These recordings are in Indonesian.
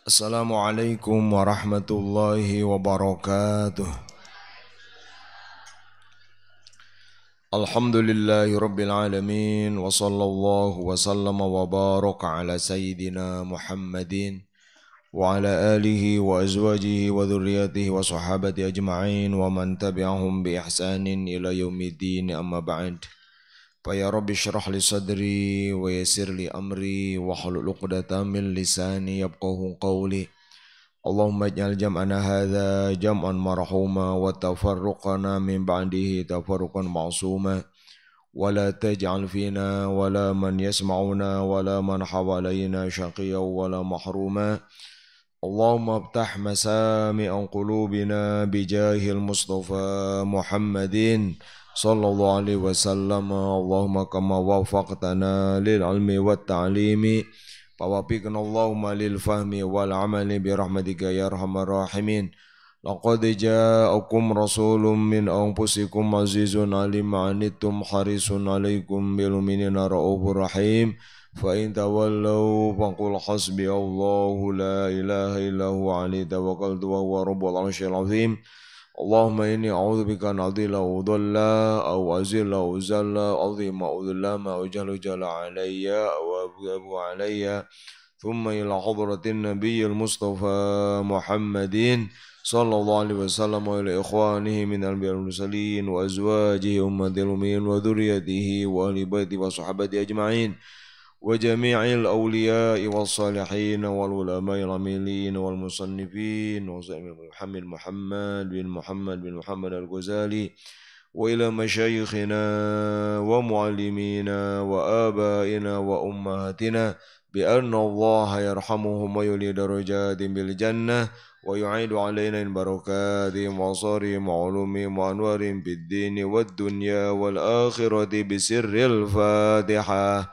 Assalamualaikum warahmatullahi wabarakatuh. Alhamdulillahi rabbil alamin wa sallallahu wa sallama wa baraka ala sayyidina Muhammadin wa ala alihi wa azwajihi wa dhurriyyatihi wa sahabati ajma'in wa man tabi'ahum bi ihsanin ila yaumiddin amma ba'd. فيا رب اشرح لي صدري ويسر لي أمري واحلل عقدة من لساني يفقه قولي اللهم اجعل جمعنا هذا جمعا مرحوما وتفرقنا من بعده تفرقا معصوما ولا تجعل فينا ولا من يسمعنا ولا من حوالينا شقيا ولا محروما اللهم افتح مسامع قلوبنا بجاه المصطفى محمد صلى الله عليه وسلم اللهم كما وفقتنا للعلم والتعليم. فوفقنا اللهم للفهم والعمل برحمتك يا ارحم الراحمين لقد جاءكم رسول من انفسكم عزيز عليم عنتم حريص عليكم بالمؤمنين رؤوف رحيم فإن تولوا فقل حسبي الله لا إله إلا هو عليه توكلت وهو رب العرش العظيم اللهم إني أعوذ بك أن أضل أو ضل أو أزل أو زل أظيم أو ظلام أو جل جل علي أو أبو علي. ثم إلى حضرة النبي المصطفى محمد صلى الله عليه وسلم وإلى إخوانه من الأنبياء المرسلين وأزواجه أمة المؤمنين وذريته وأهل بيته وصحبه أجمعين. وجميع الأولياء والصالحين والعلماء العاملين والمصنفين محمد محمد بن محمد بن محمد الغزالي وإلى مشايخنا ومعلمينا وآبائنا وأمهاتنا بأن الله يرحمهم ويولي درجات بالجنة ويعيد علينا بركاتهم وصارهم وعلومهم وأنوار في الدين والدنيا والآخرة بسر الفاتحة.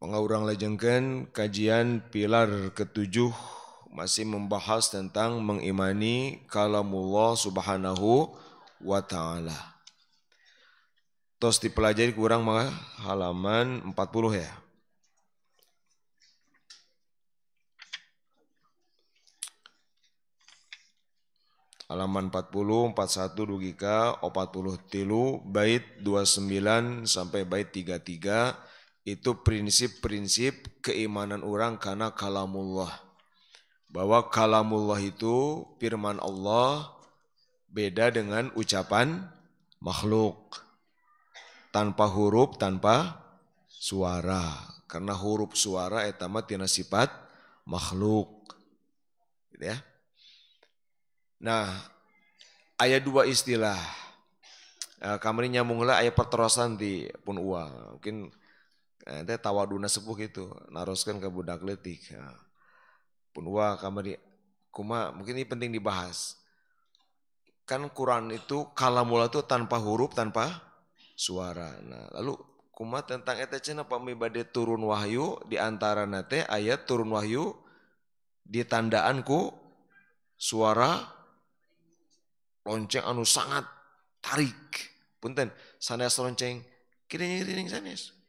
Mengaurang lajengkan kajian pilar ketujuh masih membahas tentang mengimani kalamullah subhanahu wa ta'ala. Tos dipelajari kurang mah halaman 40 ya. Halaman 40, 41 dugika, 40 tilu, bait 29 sampai bait 33 itu prinsip-prinsip keimanan orang karena kalamullah. Bahwa kalamullah itu firman Allah beda dengan ucapan makhluk. Tanpa huruf, tanpa suara. Karena huruf suara etama tina sifat makhluk. Gitu ya. Nah, ayat dua istilah. Eh, Kamari ayat perterusan di pun uang. Mungkin Ente eh, tawaduna sepuh gitu, naroskan ke budak letik. Ya. Pun wah kamari kuma mungkin ini penting dibahas. Kan Quran itu kalamula itu tanpa huruf, tanpa suara. Nah, lalu kuma tentang eta cenah pamibade turun wahyu di antara nate ayat turun wahyu ditandaanku suara lonceng anu sangat tarik. Punten, sanes lonceng kirining-kirining sanes.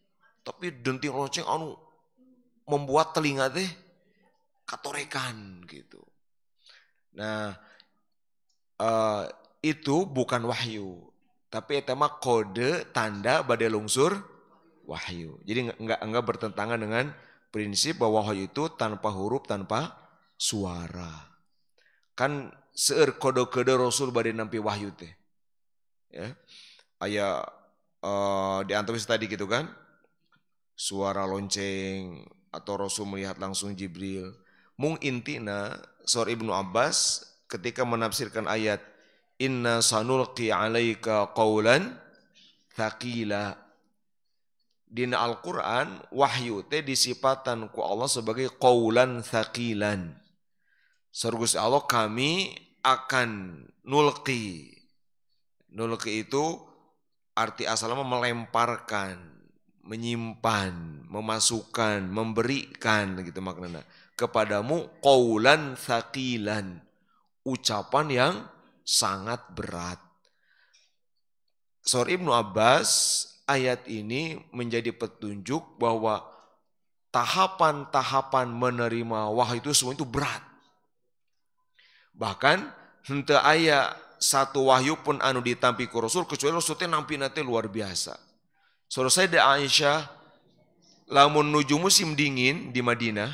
Tapi denting lonceng anu membuat telinga teh katorekan gitu. Nah, uh, itu bukan wahyu, tapi itu kode tanda badai lungsur wahyu. Jadi enggak enggak bertentangan dengan prinsip bahwa wahyu itu tanpa huruf, tanpa suara. Kan seur kode-kode Rasul badai nampi wahyu teh. Ya. Ayah uh, di antaris tadi gitu kan suara lonceng atau Rasul melihat langsung Jibril. Mung intina Sor Ibnu Abbas ketika menafsirkan ayat Inna sanulqi alaika qawlan thaqila. Dina Al-Quran, wahyu teh disipatan ku Allah sebagai qawlan thaqilan. Surgus Allah kami akan nulki. Nulki itu arti asalnya melemparkan, menyimpan, memasukkan, memberikan gitu maknanya. Kepadamu qaulan thaqilan. Ucapan yang sangat berat. Sor Ibnu Abbas ayat ini menjadi petunjuk bahwa tahapan-tahapan menerima wahyu itu semua itu berat. Bahkan hente ayat satu wahyu pun anu ditampi ku Rasul kecuali Rasulnya nampi nanti luar biasa. Selesai de Aisyah lamun nuju musim dingin di Madinah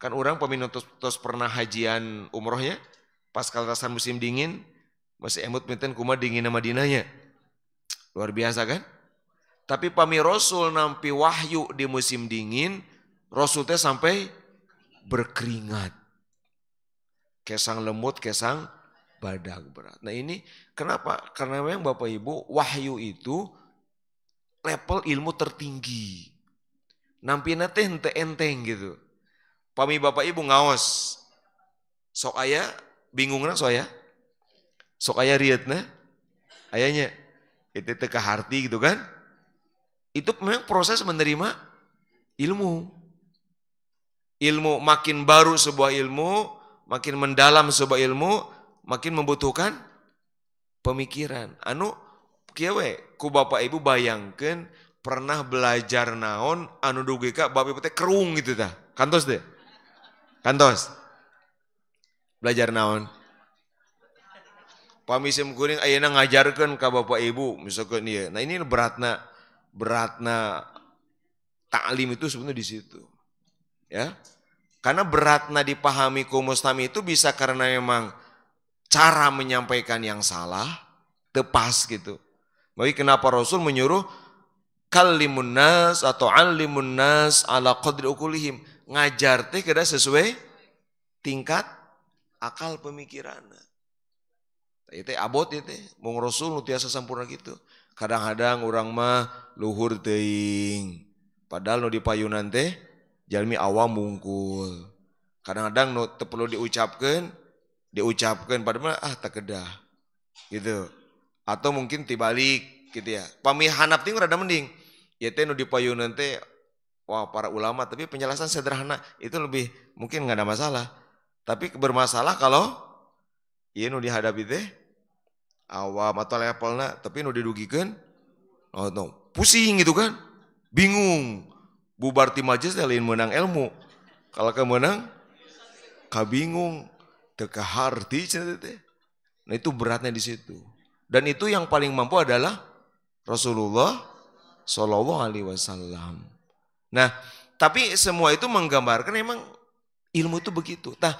kan orang peminat tos, pernah hajian umrohnya pas kalrasan musim dingin masih emut menten kuma dingin Madinahnya. Luar biasa kan? Tapi pami Rasul nampi wahyu di musim dingin, Rasul teh sampai berkeringat. Kesang lemut, kesang badak berat. Nah ini kenapa? Karena memang Bapak Ibu wahyu itu level ilmu tertinggi. Nampi teh ente enteng gitu. Pami Bapak Ibu ngawas. Sok ayah bingung sok ya? Sok ayah rietna? Ayahnya itu teka harti gitu kan. Itu memang proses menerima ilmu. Ilmu makin baru sebuah ilmu, makin mendalam sebuah ilmu, makin membutuhkan pemikiran. Anu kiawe ku bapak ibu bayangkan pernah belajar naon anu dugi kak bapak ibu teh kerung gitu dah. Kantos deh. Kantos. Belajar naon? pamisim kuring ayana ngajarkan ke bapak ibu misalkan iya nah ini beratna beratna taklim itu sebenarnya di situ ya karena beratna dipahami kumustami itu bisa karena memang cara menyampaikan yang salah tepas gitu bagi kenapa Rasul menyuruh kalimun nas atau alimun nas ala qadri ukulihim ngajar teh kira sesuai tingkat akal pemikirannya itu abot itu, mau rasul nu tiasa sempurna gitu. Kadang-kadang orang mah luhur teing. Padahal nu dipayunan teh jalmi awam mungkul. Kadang-kadang nu perlu diucapkan, diucapkan padahal ah tak kedah. Gitu. Atau mungkin tibalik gitu ya. Pamihanap ting rada mending. Ya teh nu dipayunan teh wah para ulama tapi penjelasan sederhana itu lebih mungkin nggak ada masalah. Tapi bermasalah kalau Iya nu dihadapi teh awam atau levelna tapi nu didugikan oh no pusing gitu kan bingung bubar ti majelis lain menang ilmu kalau ke menang kabingung teka teh nah itu beratnya di situ dan itu yang paling mampu adalah Rasulullah Shallallahu Alaihi Wasallam nah tapi semua itu menggambarkan memang ilmu itu begitu. Nah,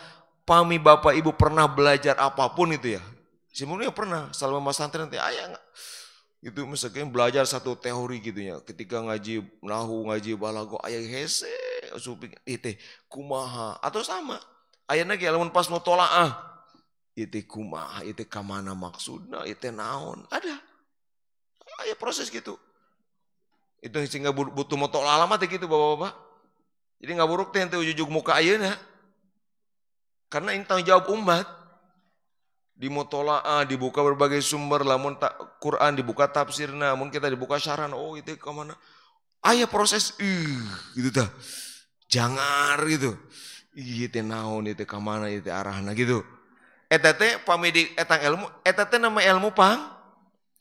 pami bapak ibu pernah belajar apa pun itu ya. Sebenarnya pernah, selama mas santri nanti ayah nggak. Itu misalnya belajar satu teori gitu ya. Ketika ngaji nahu, ngaji balago, ayah hese, suping itu kumaha atau sama. Ayah alamun pas mau ah. Itu kumaha, itu kamana maksudnya, itu naon. Ada. Ayah proses gitu. Itu sehingga butuh motor alamat gitu bapak-bapak. Jadi nggak buruk teh ujung muka ayahnya. Karena ini tanggung jawab umat. Di mutola'ah dibuka berbagai sumber, lamun tak Quran dibuka tafsirna, namun kita dibuka syaran, oh itu ke mana? Ayah proses, ih, gitu dah. Jangar gitu. Teh naon itu ke mana itu arahna gitu. Eta teh pamidi etang ilmu, eta teh nama ilmu pang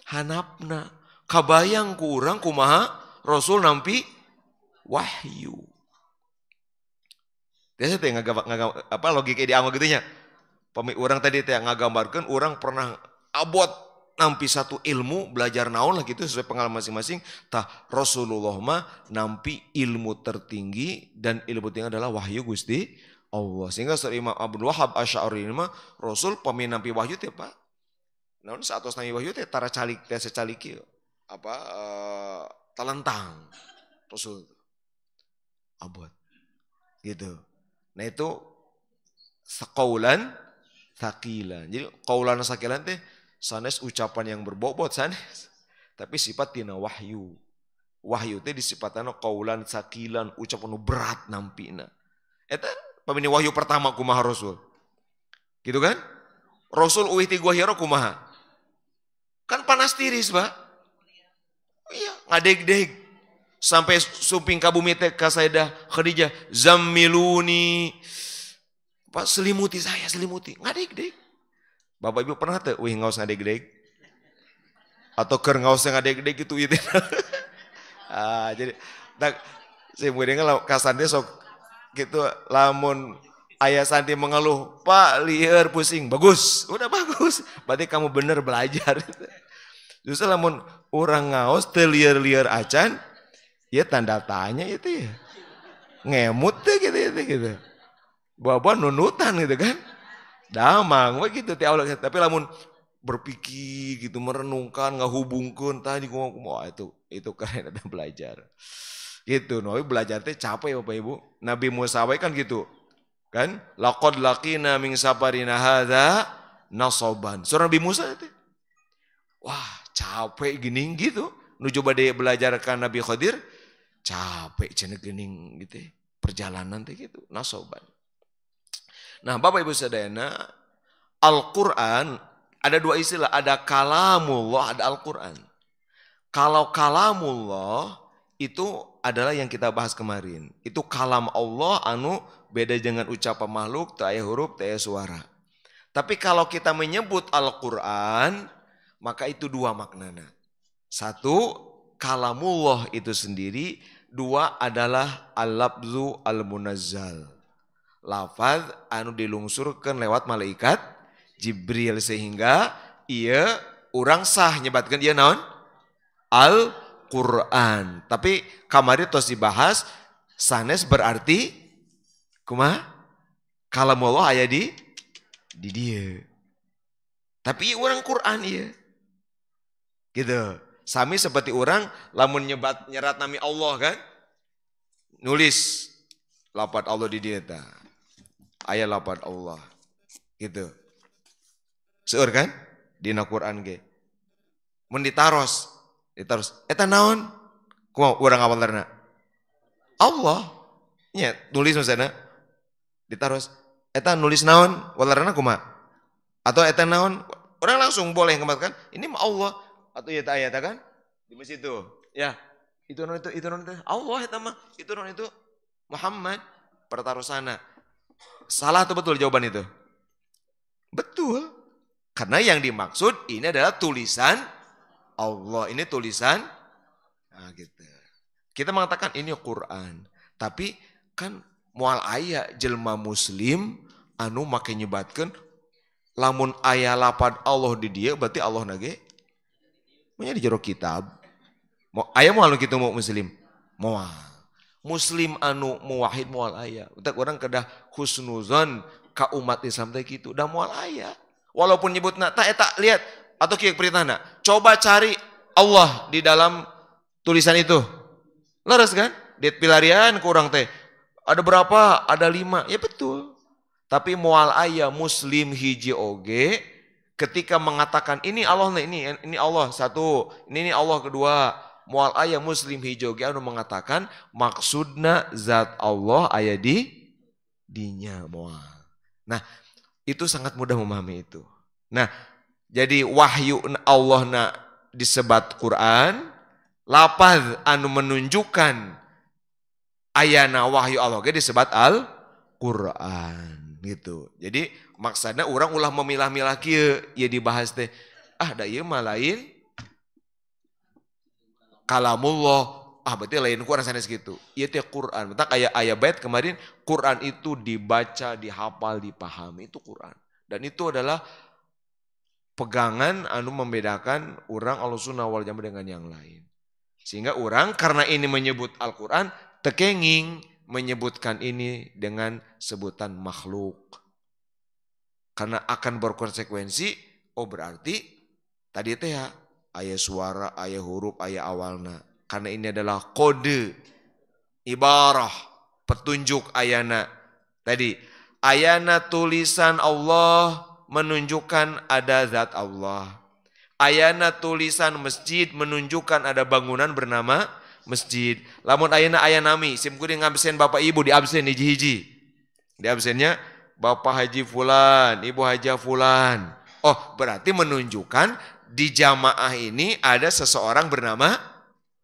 hanapna. Kabayang ku urang kumaha Rasul nampi wahyu. Biasa teh apa logika di awal gitu nya. Pemi orang tadi teh ngagambarkan orang pernah abot nampi satu ilmu belajar naon lah gitu sesuai pengalaman masing-masing. Tah Rasulullah mah nampi ilmu tertinggi dan ilmu tinggi adalah wahyu Gusti Allah. Sehingga Sir Imam Abdul Wahab Asy'ari ini mah Rasul pemi nampi wahyu teh Pak. Naon saat nampi wahyu teh tara calik teh secalik apa uh, talentang Rasul abot gitu. Nah itu sekaulan sakilan. Jadi kaulan sakilan teh sanes ucapan yang berbobot sanes. Tapi sifat tina wahyu. Wahyu teh disipatana kaulan sakilan ucapan berat nampina. Eta pamini wahyu pertama kumaha Rasul. Gitu kan? Rasul uih ti gua hiro kumaha? Kan panas tiris, Pak. Iya, ngadeg-deg. Sampai suping kabumi teh ka Sayyidah Khadijah, "Zammiluni." Pak selimuti saya, selimuti. Ngadeg-deg. Bapak Ibu pernah tuh, wih ngaus ngadeg-deg? Atau ker ngaus ngadeg-deg gitu itu. ah, jadi tak saya dengar kasarnya sok gitu lamun ayah Santi mengeluh, Pak liar pusing, bagus, udah bagus, berarti kamu bener belajar. Justru lamun orang ngaos teliar-liar acan, ya tanda tanya itu ya. Ngemut deh gitu, gitu, gitu. Bawa-bawa nunutan gitu kan. Damang, begitu ti Allah. Tapi lamun berpikir gitu, merenungkan, nggak hubungkan, tadi ngomong, oh, itu itu keren ada belajar. Gitu, Nabi belajar teh capek Bapak Ibu. Nabi Musa kan gitu. Kan? Laqad laqina min safarina hadza nasoban. Seorang Nabi Musa itu. Wah, capek gini gitu. Nu coba deh belajarkan Nabi Khadir, capek cenah gening gitu. Perjalanan teh gitu, nasoban. Nah, Bapak Ibu Saudara, Al-Qur'an ada dua istilah, ada kalamullah, ada Al-Qur'an. Kalau kalamullah itu adalah yang kita bahas kemarin. Itu kalam Allah anu beda dengan ucapan makhluk, tak huruf, tak suara. Tapi kalau kita menyebut Al-Quran, maka itu dua maknanya. Satu, kalamullah itu sendiri. Dua adalah al-labzu al-munazzal. Lafaz anu dilungsurkan lewat malaikat Jibril sehingga ia orang sah nyebatkan dia naon? Al Quran. Tapi kamari tos dibahas sanes berarti kuma kalau Allah ayah di di dia. Tapi orang Quran iya. Gitu. Sami seperti orang lamun nyebat nyerat nami Allah kan. Nulis lapat Allah di dia ta. Ayat lapat Allah. Gitu. Seur kan? Di Quran ge. Mun ditaros terus eta naon? Kumaha urang awalarna Allah. Nya tulis misalnya ditaros eta nulis naon? Walarna kumaha atau eta naon? Orang langsung boleh ngembalikan ini mah Allah. Atau ya ayat kan? Di masjid itu ya. Itu non itu itu non itu? Allah eta mah. Itu non itu? Muhammad. Pertarusana salah atau betul jawaban itu? Betul. Karena yang dimaksud ini adalah tulisan Allah. Ini tulisan nah gitu. Kita mengatakan ini Quran. Tapi kan mual ayah jelma muslim anu make nyebatkan lamun ayah lapad Allah di dia berarti Allah nage di jero kitab. Mau anu kita mau muslim. Mau muslim anu muwahid mual ayah. Utak orang kedah husnuzon ka umat Islam teh gitu. Dah mual ayah. Walaupun nyebut nak tak tak lihat atau kiek perintahna. Coba cari Allah di dalam tulisan itu. Laras kan? Di pilarian kurang teh. Ada berapa? Ada lima. Ya betul. Tapi mual ayah muslim hiji oge ketika mengatakan ini Allah ini ini Allah satu, ini ini Allah kedua. Mual ayah muslim hiji oge anu mengatakan maksudna zat Allah ayah di dinya mual. Nah, itu sangat mudah memahami itu. Nah, jadi wahyu Allah na disebat Quran, lapad anu menunjukkan ayana wahyu Allah ge disebat Al Quran gitu. Jadi maksudnya orang ulah memilah-milah kieu ya dibahas teh ah da ieu mah lain kalamullah ah berarti lain Quran sanes gitu. Ieu teh Quran. Bentar kayak ayat bait kemarin Quran itu dibaca, dihafal, dipahami itu Quran. Dan itu adalah pegangan anu membedakan orang Allah sunnah wal jamaah dengan yang lain. Sehingga orang karena ini menyebut Al-Quran, tekenging menyebutkan ini dengan sebutan makhluk. Karena akan berkonsekuensi, oh berarti tadi teh ya, ayah suara, ayah huruf, ayah awalna. Karena ini adalah kode, ibarah, petunjuk ayana. Tadi, ayana tulisan Allah menunjukkan ada zat Allah. Ayana tulisan masjid menunjukkan ada bangunan bernama masjid. Lamun ayana ayanami, simkuring ngabsen bapak ibu di absen hiji-hiji. Di absennya Bapak Haji Fulan, Ibu Haji Fulan. Oh, berarti menunjukkan di jamaah ini ada seseorang bernama,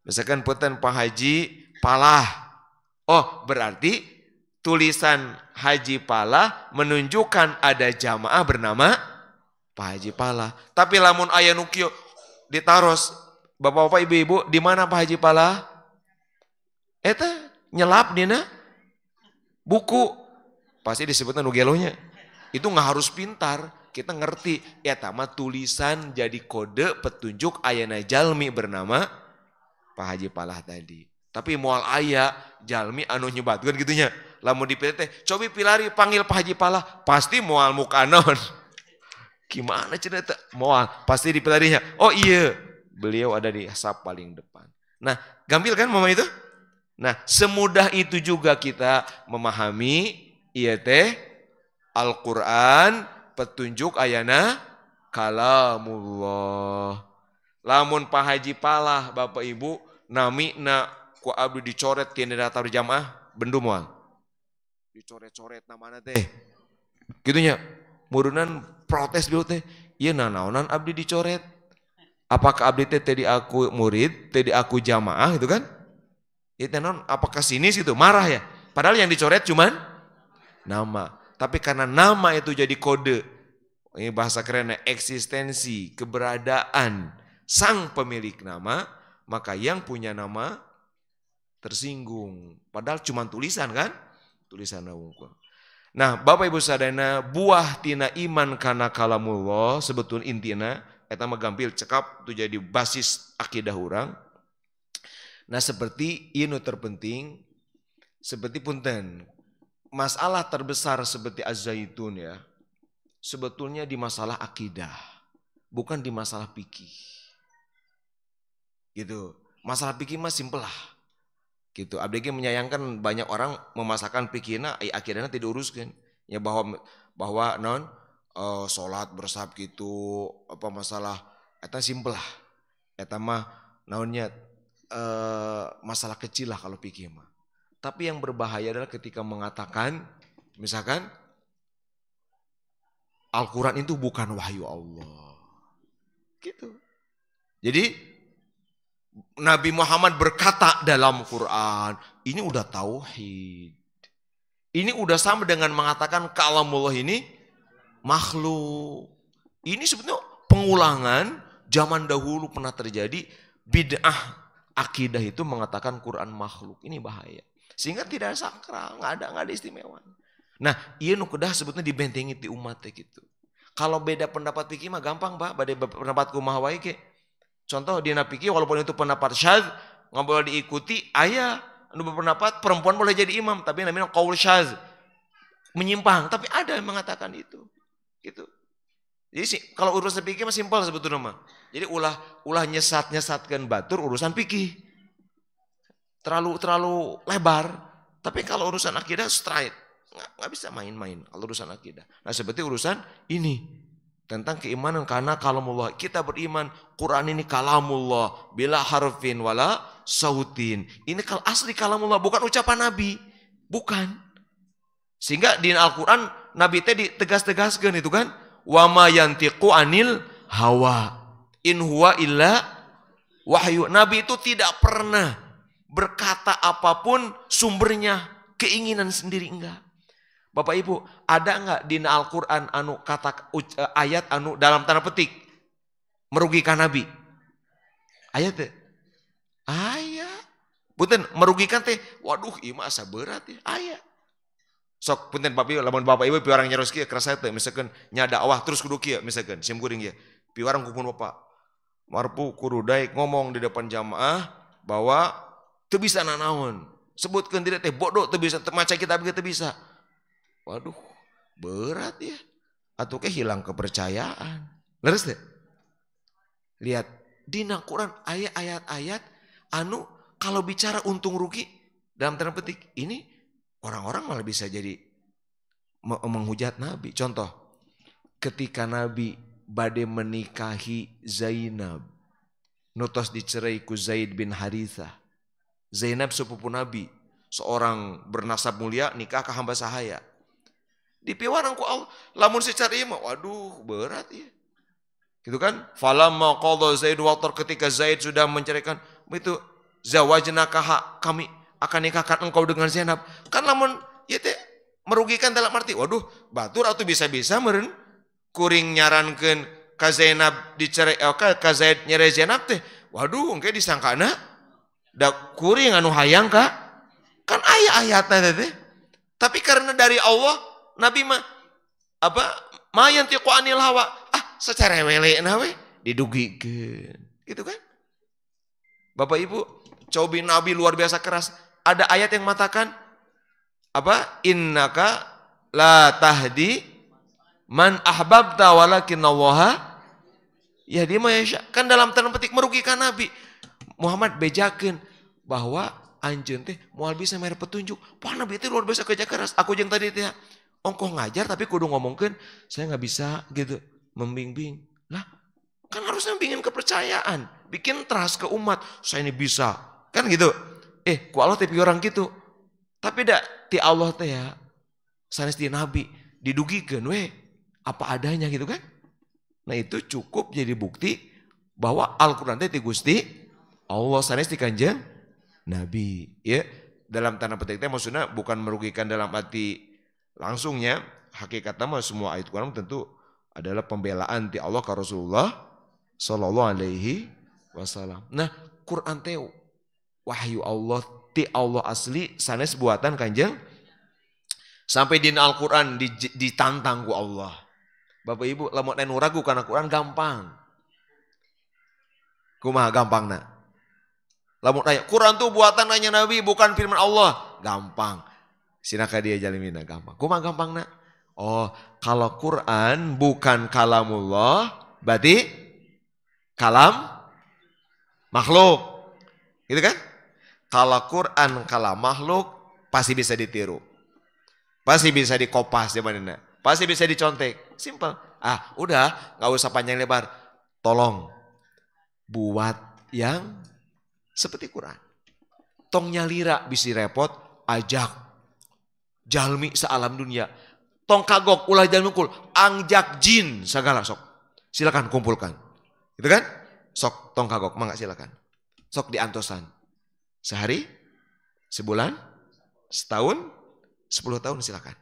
misalkan Puten Pak Haji Palah. Oh, berarti tulisan Haji Palah menunjukkan ada jamaah bernama Pak Haji Palah. Tapi lamun ayah nukio ditaros, bapak-bapak ibu-ibu, di mana Pak Haji Palah? Eta nyelap dina buku pasti disebutnya nugelonya. Itu nggak harus pintar, kita ngerti. Ya tama tulisan jadi kode petunjuk ayana jalmi bernama Pak Haji Palah tadi. Tapi mual ayah jalmi anu nyebatkan gitunya. Lamun di PT, coba pilari panggil Pak Haji Palah, pasti mual muka non. Gimana cerita? Mual, pasti di pilarinya. Oh iya, beliau ada di asap paling depan. Nah, gampil kan mama itu? Nah, semudah itu juga kita memahami iya teh Al-Qur'an petunjuk ayana kalamullah. Lamun Pak Haji Palah Bapak Ibu nami na ku abdi dicoret tiada data berjamaah bendum moal. Dicoret-coret namanya teh. Gitunya. Murunan protes dulu teh. Iya nanaonan abdi dicoret. Apakah abdi teh tadi aku murid, tadi aku jamaah gitu kan? Itu non apakah sini situ marah ya? Padahal yang dicoret cuman nama. Tapi karena nama itu jadi kode, ini bahasa kerennya eksistensi, keberadaan sang pemilik nama, maka yang punya nama tersinggung. Padahal cuma tulisan kan? Tulisan wungkul. Nah, Bapak Ibu sadana buah tina iman karena kalamullah sebetulnya intina eta mah gampil cekap itu jadi basis akidah orang. Nah, seperti ini terpenting seperti punten masalah terbesar seperti az-zaitun ya, sebetulnya di masalah akidah, bukan di masalah pikir. Gitu. Masalah pikir mah simpel lah. Gitu. ABG menyayangkan banyak orang memasakkan pikirnya, eh, akhirnya tidak uruskan. Ya bahwa bahwa non uh, sholat bersab gitu apa masalah eta simpel lah. Eta mah naonnya uh, masalah kecil lah kalau pikir mah. Tapi yang berbahaya adalah ketika mengatakan, misalkan, Al-Quran itu bukan wahyu Allah. Gitu. Jadi, Nabi Muhammad berkata dalam Quran, ini udah tauhid. Ini udah sama dengan mengatakan kalamullah ini makhluk. Ini sebetulnya pengulangan zaman dahulu pernah terjadi bid'ah akidah itu mengatakan Quran makhluk. Ini bahaya. Sehingga tidak sakral, nggak ada nggak ada istimewa. Nah, iya nu kedah sebetulnya dibentengi di umat gitu. Kalau beda pendapat pikir mah gampang, Pak. Bade pendapat kumaha wae ke. Contoh dia pikir walaupun itu pendapat syadz nggak boleh diikuti, ayah anu berpendapat perempuan boleh jadi imam, tapi namanya qaul syadz. Menyimpang, tapi ada yang mengatakan itu. Gitu. Jadi sih kalau urusan pikir mah simpel sebetulnya mah. Jadi ulah ulah nyesat-nyesatkan batur urusan pikir terlalu terlalu lebar. Tapi kalau urusan akidah straight, nggak, nggak bisa main-main kalau urusan akidah. Nah seperti urusan ini tentang keimanan karena kalamullah kita beriman Quran ini kalamullah bila harfin wala sautin. Ini kalau asli kalamullah bukan ucapan Nabi, bukan. Sehingga di Al-Quran Nabi teh ditegas-tegaskan itu kan. Wama yantiqu anil hawa. In huwa illa wahyu. Nabi itu tidak pernah berkata apa pun sumbernya keinginan sendiri enggak. Bapak Ibu, ada enggak di Al-Qur'an anu kata uh, ayat anu dalam tanda petik merugikan nabi? Ayat teh. Ayat. Punten merugikan teh. Waduh, ieu berat ya. Ayat. Sok punten Bapak Ibu, lamun Bapak Ibu piwarang nyaros kieu kerasa teh misalkan nya dakwah terus kudu kieu misalkan sim kuring ya. Piwarang kupun Bapak. Marpu kudu daik ngomong di depan jamaah bahwa Itu bisa nanaon. Sebutkan tidak teh bodoh itu bisa maca kita begitu bisa. Waduh, berat ya. Atau ke hilang kepercayaan. Leres deh. Lihat di Quran ayat-ayat-ayat anu kalau bicara untung rugi dalam tanda petik ini orang-orang malah bisa jadi menghujat Nabi. Contoh, ketika Nabi bade menikahi Zainab, nutos dicerai ku Zaid bin Harithah. Zainab sepupu Nabi, seorang bernasab mulia nikah ke hamba sahaya. Dipiwarang ku Allah. Lamun secara iman, waduh berat ya. Gitu kan? Falamma qadha Zaid waktu ketika Zaid sudah menceraikan itu zawajnaka kami akan nikahkan engkau dengan Zainab. Kan lamun ya teh merugikan dalam arti waduh batur atau bisa-bisa meren kuring nyarankeun ka Zainab dicerai eh, ka Zaid nyere Zainab teh. Waduh engke disangkana da kuring anu hayang ka kan ayat ayatnya teh. Tapi karena dari Allah Nabi mah apa mayan tiqu anil hawa secara wele nawe didugikeun. Gitu kan? Bapak Ibu, cobi Nabi luar biasa keras. Ada ayat yang mengatakan apa? Innaka la tahdi man ahbabta walakin Allah ya dia mah kan dalam tanda petik merugikan Nabi. Muhammad bejakan bahwa anjeun teh moal bisa mere petunjuk. Wah Nabi itu luar biasa kerja keras. Aku yang tadi teh ongkoh ngajar tapi kudu ngomongkan saya nggak bisa gitu membimbing. Lah, kan harus bimbingin kepercayaan, bikin trust ke umat. Saya ini bisa, kan gitu. Eh, ku Allah tapi orang gitu. Tapi dak ti Allah teh ya, sanes di Nabi didugikan, we apa adanya gitu kan. Nah itu cukup jadi bukti bahwa Al-Quran itu Gusti Allah sanes di kanjeng Nabi. Ya, dalam tanda petik maksudnya bukan merugikan dalam arti langsungnya, hakikatnya mah semua ayat Quran tentu adalah pembelaan di Allah ke Rasulullah Sallallahu Alaihi Wasallam. Nah, Quran teh wahyu Allah ti Allah asli sanes buatan kanjeng sampai di Al-Quran ditantang ku Allah. Bapak Ibu, lamun anu ragu karena Quran gampang. Kumaha gampang nak. Lamun nanya, Quran tuh buatan nanya Nabi bukan firman Allah. Gampang. Sinaka dia jalimina gampang. Kumaha gampang nak. Oh, kalau Quran bukan kalamullah, berarti kalam makhluk. Gitu kan? Kalau Quran kalam makhluk, pasti bisa ditiru. Pasti bisa dikopas di mana Pasti bisa dicontek. Simple. Ah, udah, nggak usah panjang lebar. Tolong buat yang seperti Quran. Tongnya lira bisa repot, ajak. Jalmi sealam dunia tong kagok ulah jangan mukul, angjak jin segala sok. Silakan kumpulkan. Gitu kan? Sok tong kagok, mangga silakan. Sok diantosan. Sehari, sebulan, setahun, sepuluh tahun silakan.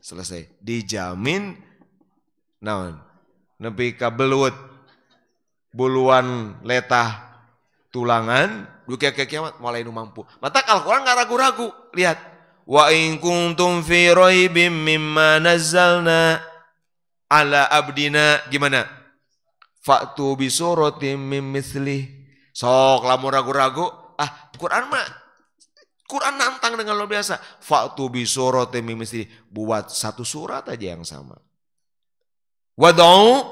Selesai. Dijamin naon? Nepi ka belut buluan letah tulangan dukia kiamat mulai nu mampu. Mata Al-Qur'an nggak ragu-ragu. Lihat, Wa in kuntum fi raibim mimma nazzalna ala abdina gimana? Faktu bi suratim mim mislih. Sok lamun ragu-ragu, ah Quran mah Quran nantang dengan luar biasa. Faktu bi suratim mim. Buat satu surat aja yang sama. Wadau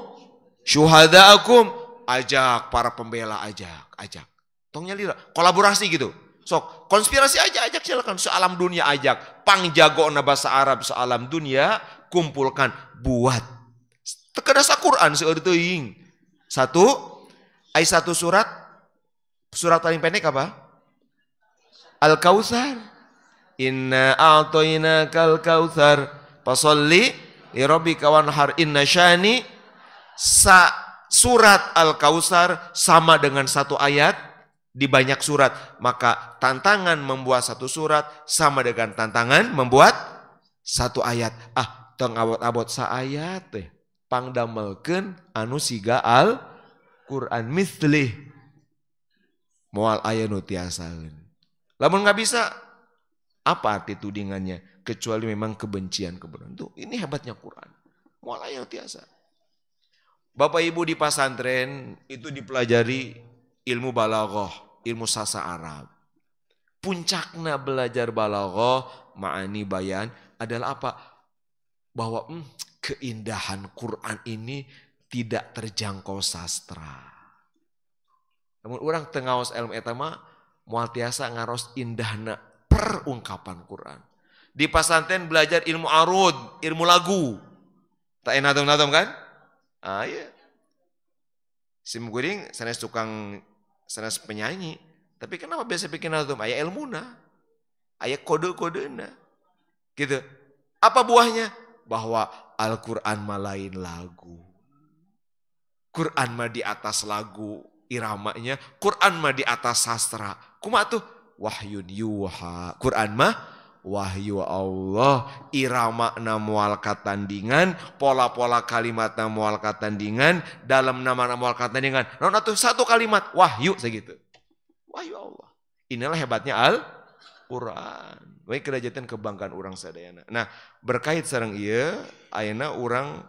syuhadaakum ajak para pembela ajak, ajak. Tongnya lira, kolaborasi gitu. Sok, konspirasi aja ajak silakan. Sealam dunia ajak. Pang jago na bahasa Arab sealam dunia kumpulkan buat. Tekadasa Quran seurteuing. Satu, ayat satu surat. Surat paling pendek apa? Al-Kautsar. Inna a'toina kal kautsar. Pasolli irabbika wanhar inna syani sa surat Al-Kautsar sama dengan satu ayat di banyak surat. Maka tantangan membuat satu surat sama dengan tantangan membuat satu ayat. Ah, tong abot-abot sa ayat teh. Pangdamelkeun anu siga al Quran mislih. Moal ayat nu tiasaeun. Lamun nggak bisa, apa arti tudingannya? Kecuali memang kebencian kebenaran. Tuh, ini hebatnya Quran. Moal ayat tiasa. Bapak Ibu di pasantren itu dipelajari ilmu balaghah ilmu sasa Arab. Puncaknya belajar balaghah, ma'ani bayan adalah apa? Bahwa hmm, keindahan Quran ini tidak terjangkau sastra. Namun orang tengawas ilmu etama mual tiasa ngaros indahna perungkapan Quran. Di pasantren belajar ilmu arud, ilmu lagu. Tak enak nadom kan? Ah iya. Sim guring tukang sanes penyanyi. Tapi kenapa biasa bikin nazum? Ayah ilmuna. Ayah kode-kodena. Gitu. Apa buahnya? bahwa Al-Quran mah lain lagu. Quran mah di atas lagu iramanya, Quran mah di atas sastra. Kuma tuh wahyun yuha. Quran mah wahyu Allah irama namual katandingan pola-pola kalimat namual katandingan dalam nama namual katandingan. Non itu satu kalimat wahyu segitu. Wahyu Allah. Inilah hebatnya al Quran baik kerajaan kebanggaan orang sadayana. Nah berkait sarang iya ayana orang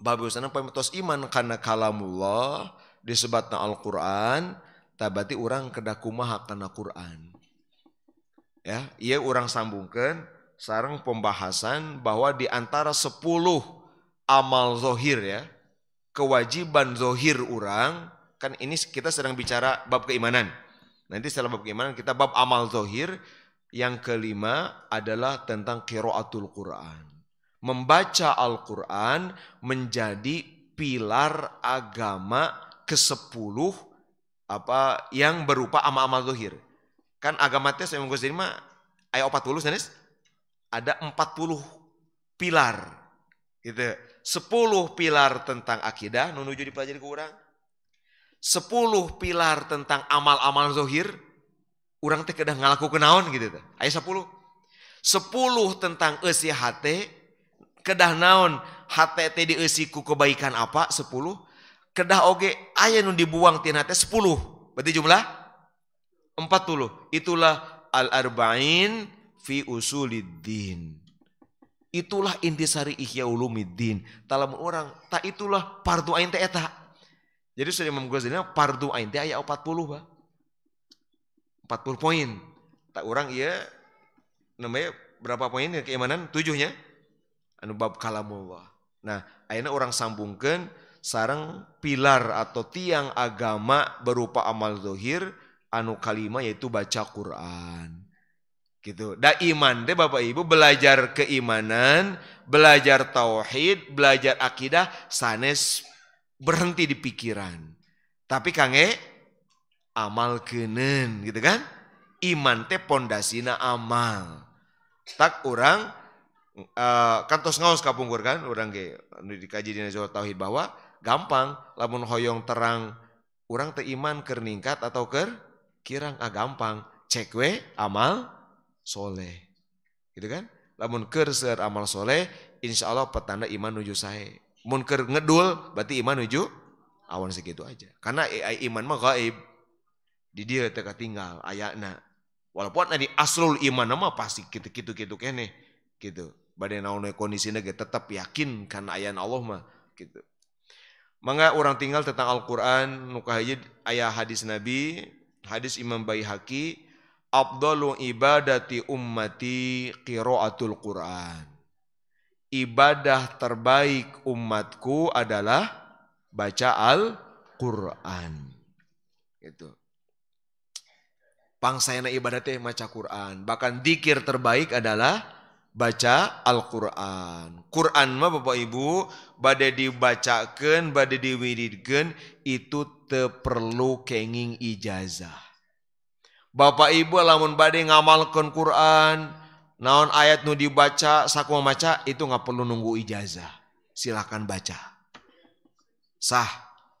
babusana pamitos iman karena kalamullah disebutna Al-Quran tabati orang kedakumaha karena Quran ya ia orang sambungkan sarang pembahasan bahwa di antara 10 amal zohir ya kewajiban zohir orang kan ini kita sedang bicara bab keimanan. Nanti setelah bab keimanan kita bab amal zohir. Yang kelima adalah tentang kiroatul Quran. Membaca Al-Quran menjadi pilar agama ke sepuluh apa yang berupa amal-amal zohir Kan agama tes yang Gus mah ayat 40 sanes ada 40 pilar. Gitu. 10 pilar tentang akidah nunuju dipelajari ke orang. 10 pilar tentang amal-amal zohir. Orang teh kedah ngalaku kenaon gitu teh. Ayat 10. 10 tentang esi hate. Kedah naon hate teh dieusiku kebaikan apa? 10. Kedah oge aya nu dibuang tina teh 10. Berarti jumlah 40. Itulah al-arba'in fi usuliddin. Itulah intisari ihya ulumiddin. Dalam orang, tak itulah pardu ain teh eta. Jadi sudah Imam Ghazali pardu ain teh ayat 40 bah. 40 poin. Tak orang iya namanya berapa poin keimanan? Tujuhnya. Anu bab kalamullah. Nah, akhirnya orang sambungkan sarang pilar atau tiang agama berupa amal zohir anu kalima yaitu baca Quran. Gitu. Da iman deh Bapak Ibu belajar keimanan, belajar tauhid, belajar akidah sanes berhenti di pikiran. Tapi kange amal kenen gitu kan? Iman teh pondasina amal. Tak orang uh, kan tos ngaos kapungkur kan orang ge dikaji di Tauhid bahwa gampang lamun hoyong terang orang teh iman ker ningkat atau ker kirang ah gampang. Cek we amal soleh. Gitu kan? Lamun keur amal soleh insya Allah petanda iman nuju saya mun keur ngedul berarti iman nuju awan segitu aja. Karena iman mah gaib. Di dia teka tinggal ayatna walaupun nanti aslul iman nama pasti gitu gitu gitu kene gitu. Badai naon kondisinya tetap yakin karena ayat Allah mah gitu. Mangga orang tinggal tentang Al-Quran nuka ayat hadis Nabi Hadis Imam Baihaqi, Abdullu ibadati ummati qiraatul Quran. Ibadah terbaik umatku adalah baca Al-Quran. Itu. Pangsayana ibadatnya maca Quran. Bahkan dikir terbaik adalah baca Al-Quran. Quran mah Bapak Ibu, badai dibacakan, badai diwiridkan, itu perlu kenging ijazah. Bapak Ibu lamun badai ngamalkan Quran, naon ayat nu dibaca, saku maca, itu nggak perlu nunggu ijazah. Silahkan baca. Sah,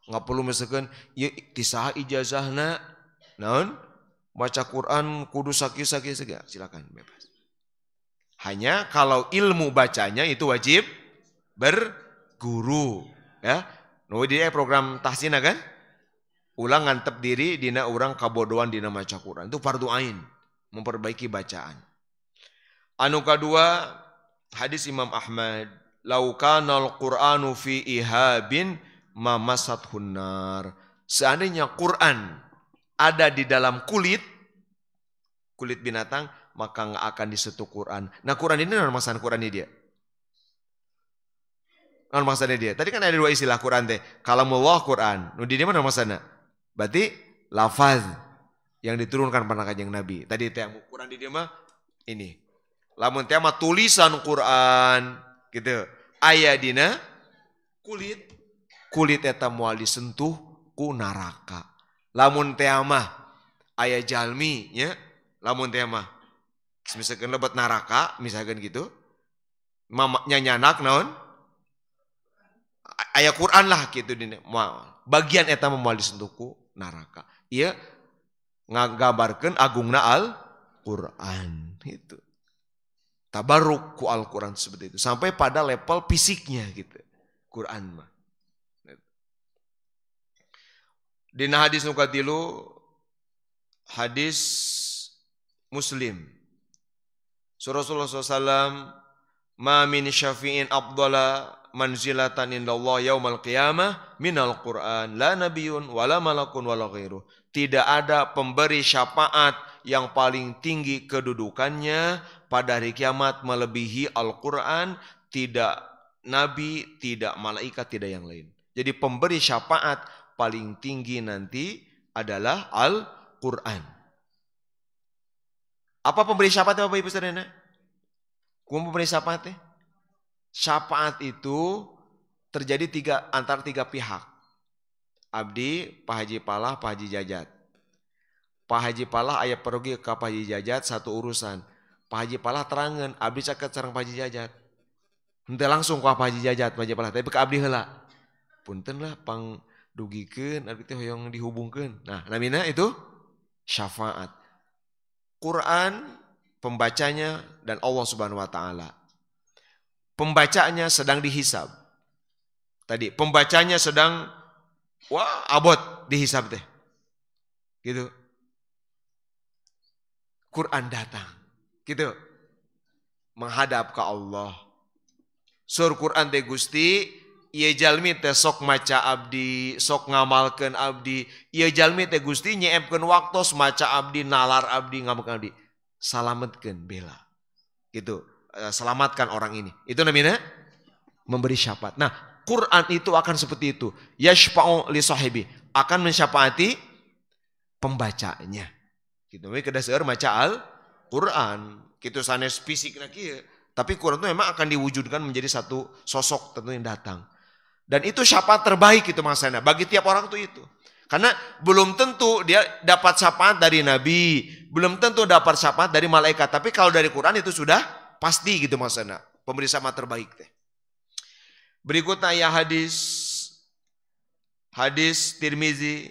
nggak perlu misalkan, ya kisah ijazahna, naon, baca Quran kudu sakit sakit segala, silakan bebas. Hanya kalau ilmu bacanya itu wajib berguru, ya. Nu dia program tahsina kan? ulang ngantep diri dina orang kabodohan dina maca Quran. Itu fardu ain memperbaiki bacaan. Anu kedua hadis Imam Ahmad laukanal Quranu fi ihabin mamasat hunnar seandainya Quran ada di dalam kulit kulit binatang maka nggak akan disetu Quran. Nah Quran ini nama Quran ini dia Nama maksudnya dia. Tadi kan ada dua istilah Quran teh. Kalamullah Quran. Nu di mana maksudnya? Berarti lafaz yang diturunkan pada kanjeng Nabi. Tadi teh Quran di dia mah ini. Lamun teh mah tulisan Quran gitu. Aya dina kulit kulit eta moal disentuh ku naraka. Lamun teh mah aya jalmi nya, lamun teh mah misalkan lebat naraka misalkan gitu. Mama nyanyanak naon? Ayat Quran lah gitu dini. Bagian eta memuali sentuhku neraka. Iya ngagabarkan agungna al Quran itu. Tabaruk ku Al Quran seperti itu sampai pada level fisiknya gitu. Quran mah. Dina hadis nukatilu hadis Muslim. Surah Rasulullah SAW, Ma min syafi'in abdala manzilatan indallah yaumal qiyamah minal Qur'an. La nabiyun wala malakun wala ghairuh. Tidak ada pemberi syafaat yang paling tinggi kedudukannya pada hari kiamat melebihi Al-Quran. Tidak nabi, tidak malaikat, tidak yang lain. Jadi pemberi syafaat paling tinggi nanti adalah Al-Quran. Apa pemberi syafaat Bapak Ibu Saudara? Kuma pemberi syafaat ya? Syafaat itu terjadi tiga antara tiga pihak. Abdi, Pak Haji Palah, Pak Haji Jajat. Pak Haji Palah ayah pergi ke Pak Haji Jajat satu urusan. Pak Haji Palah terangan, Abdi caket sarang Pak Haji Jajat. Nanti langsung ke Pak Haji Jajat, Pak Haji Palah. Tapi ke Abdi hela. Punten lah pang dugikan, arti yang dihubungkan. Nah, namanya itu syafaat. Quran pembacanya dan Allah Subhanahu wa taala. Pembacanya sedang dihisab. Tadi pembacanya sedang wah abot dihisab teh. Gitu. Quran datang. Gitu. Menghadap ke Allah. Sur Quran teh Gusti Iya jalmi teh sok maca abdi, sok ngamalkan abdi. Iya jalmi teh gusti nyeepkan waktu maca abdi, nalar abdi, ngamalkan abdi. Salamatkan bela. Gitu. Eh, selamatkan orang ini. Itu namanya memberi syafaat. Nah, Quran itu akan seperti itu. Yashfa'u li sahibi. Akan mensyafaati pembacanya. Gitu. Mereka dasar maca Al-Quran. Gitu sanes fisik nak Tapi Quran itu memang akan diwujudkan menjadi satu sosok tentu yang datang. Dan itu syafaat terbaik itu Mas Sena. Bagi tiap orang tuh itu. Karena belum tentu dia dapat syafaat dari Nabi. Belum tentu dapat syafaat dari malaikat. Tapi kalau dari Quran itu sudah pasti gitu Mas Sena. Pemberi syafaat terbaik teh. Berikutnya ya hadis. Hadis Tirmizi.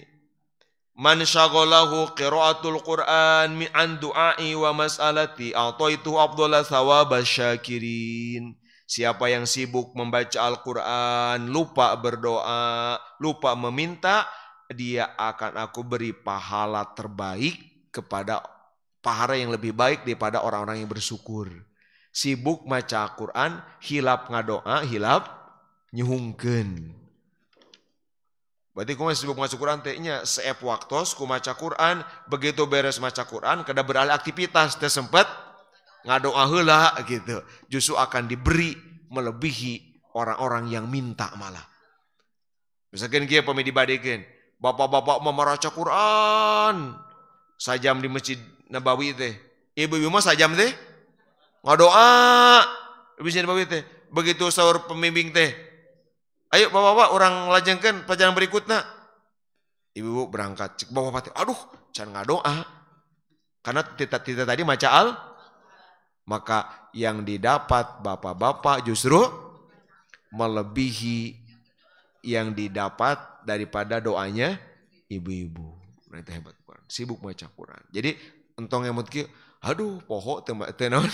Man syaghalahu qiraatul Qur'an mi'an du'ai wa mas'alati a'taitu afdhala syakirin. Siapa yang sibuk membaca Al-Quran, lupa berdoa, lupa meminta, dia akan aku beri pahala terbaik kepada pahala yang lebih baik daripada orang-orang yang bersyukur. Sibuk baca Al-Quran, hilap ngadoa, hilap nyuhungken. Berarti ku masih sibuk baca Quran tehnya seep waktu ku baca Quran begitu beres baca Quran kada beralih aktivitas teh sempat ngadoa heula gitu. Justru akan diberi melebihi orang-orang yang minta malah. Misalkan kia pemi dibadikan, bapak-bapak mau membaca Quran, sajam di masjid Nabawi teh. Ibu-ibu mah sajam teh ngadoa di masjid Nabawi teh. Begitu sahur pembimbing teh. Ayo bapak-bapak orang lajengkan pelajaran berikutnya. Ibu-ibu berangkat, cek bapak-bapak teh, aduh, jangan ngadoa. Karena tita-tita tadi maca al maka yang didapat bapak-bapak justru melebihi yang didapat daripada doanya ibu-ibu. Mereka hebat Quran. Sibuk baca Quran. Jadi entong ki, aduh poho tenon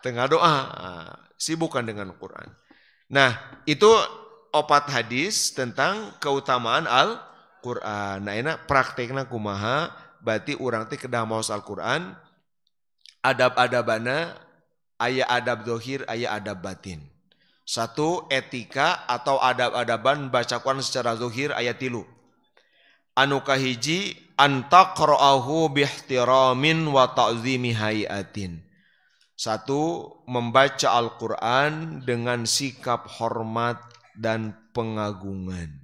tengah doa sibukkan dengan Quran. Nah itu opat hadis tentang keutamaan Al-Quran. Nah enak prakteknya kumaha, berarti orang teh kedah mau Al-Quran, adab-adabana, ayat adab dohir, ayat adab batin. Satu, etika atau adab-adaban baca Quran secara zohir ayat tilu. Anu kahiji antaqra'ahu bihtiramin wa ta'zimi hayatin. Satu, membaca Al-Quran dengan sikap hormat dan pengagungan.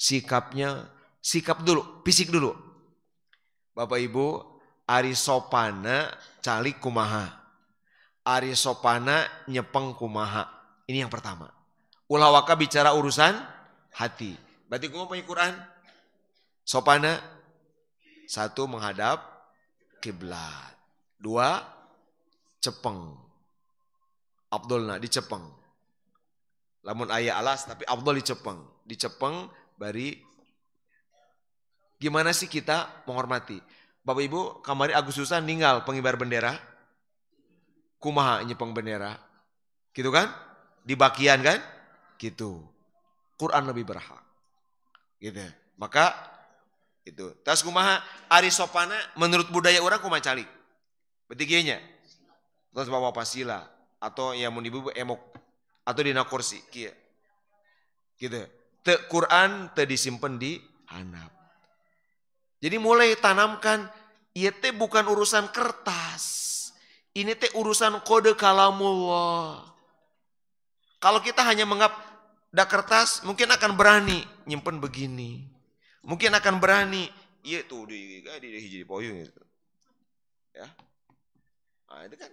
Sikapnya, sikap dulu, fisik dulu. Bapak Ibu, Ari sopana calik kumaha. Ari sopana nyepeng kumaha. Ini yang pertama. Ulawaka bicara urusan hati. Berarti kumaha punya Quran? Sopana satu menghadap kiblat. Dua cepeng. Abdulna di Cepeng. Lamun ayah alas tapi Abdul di Cepeng. Di Cepeng bari gimana sih kita menghormati? Bapak Ibu, kamari Agustusan ninggal pengibar bendera. Kumaha nyepeng bendera. Gitu kan? Di bakian kan? Gitu. Quran lebih berhak. Gitu. Maka itu. Tas kumaha ari sopana menurut budaya orang kumaha calik. Betigenya. Terus bawa pasila atau yang mau dibubu emok atau dina kursi kia. Gitu. Te Quran te disimpan di handap. Jadi mulai tanamkan iya teh bukan urusan kertas. Ini teh urusan kode kalamullah. Kalau kita hanya menganggap dak kertas mungkin akan berani nyimpen begini. Mungkin akan berani iya tuh di di, di hiji poyung itu. Ya. Nah, itu kan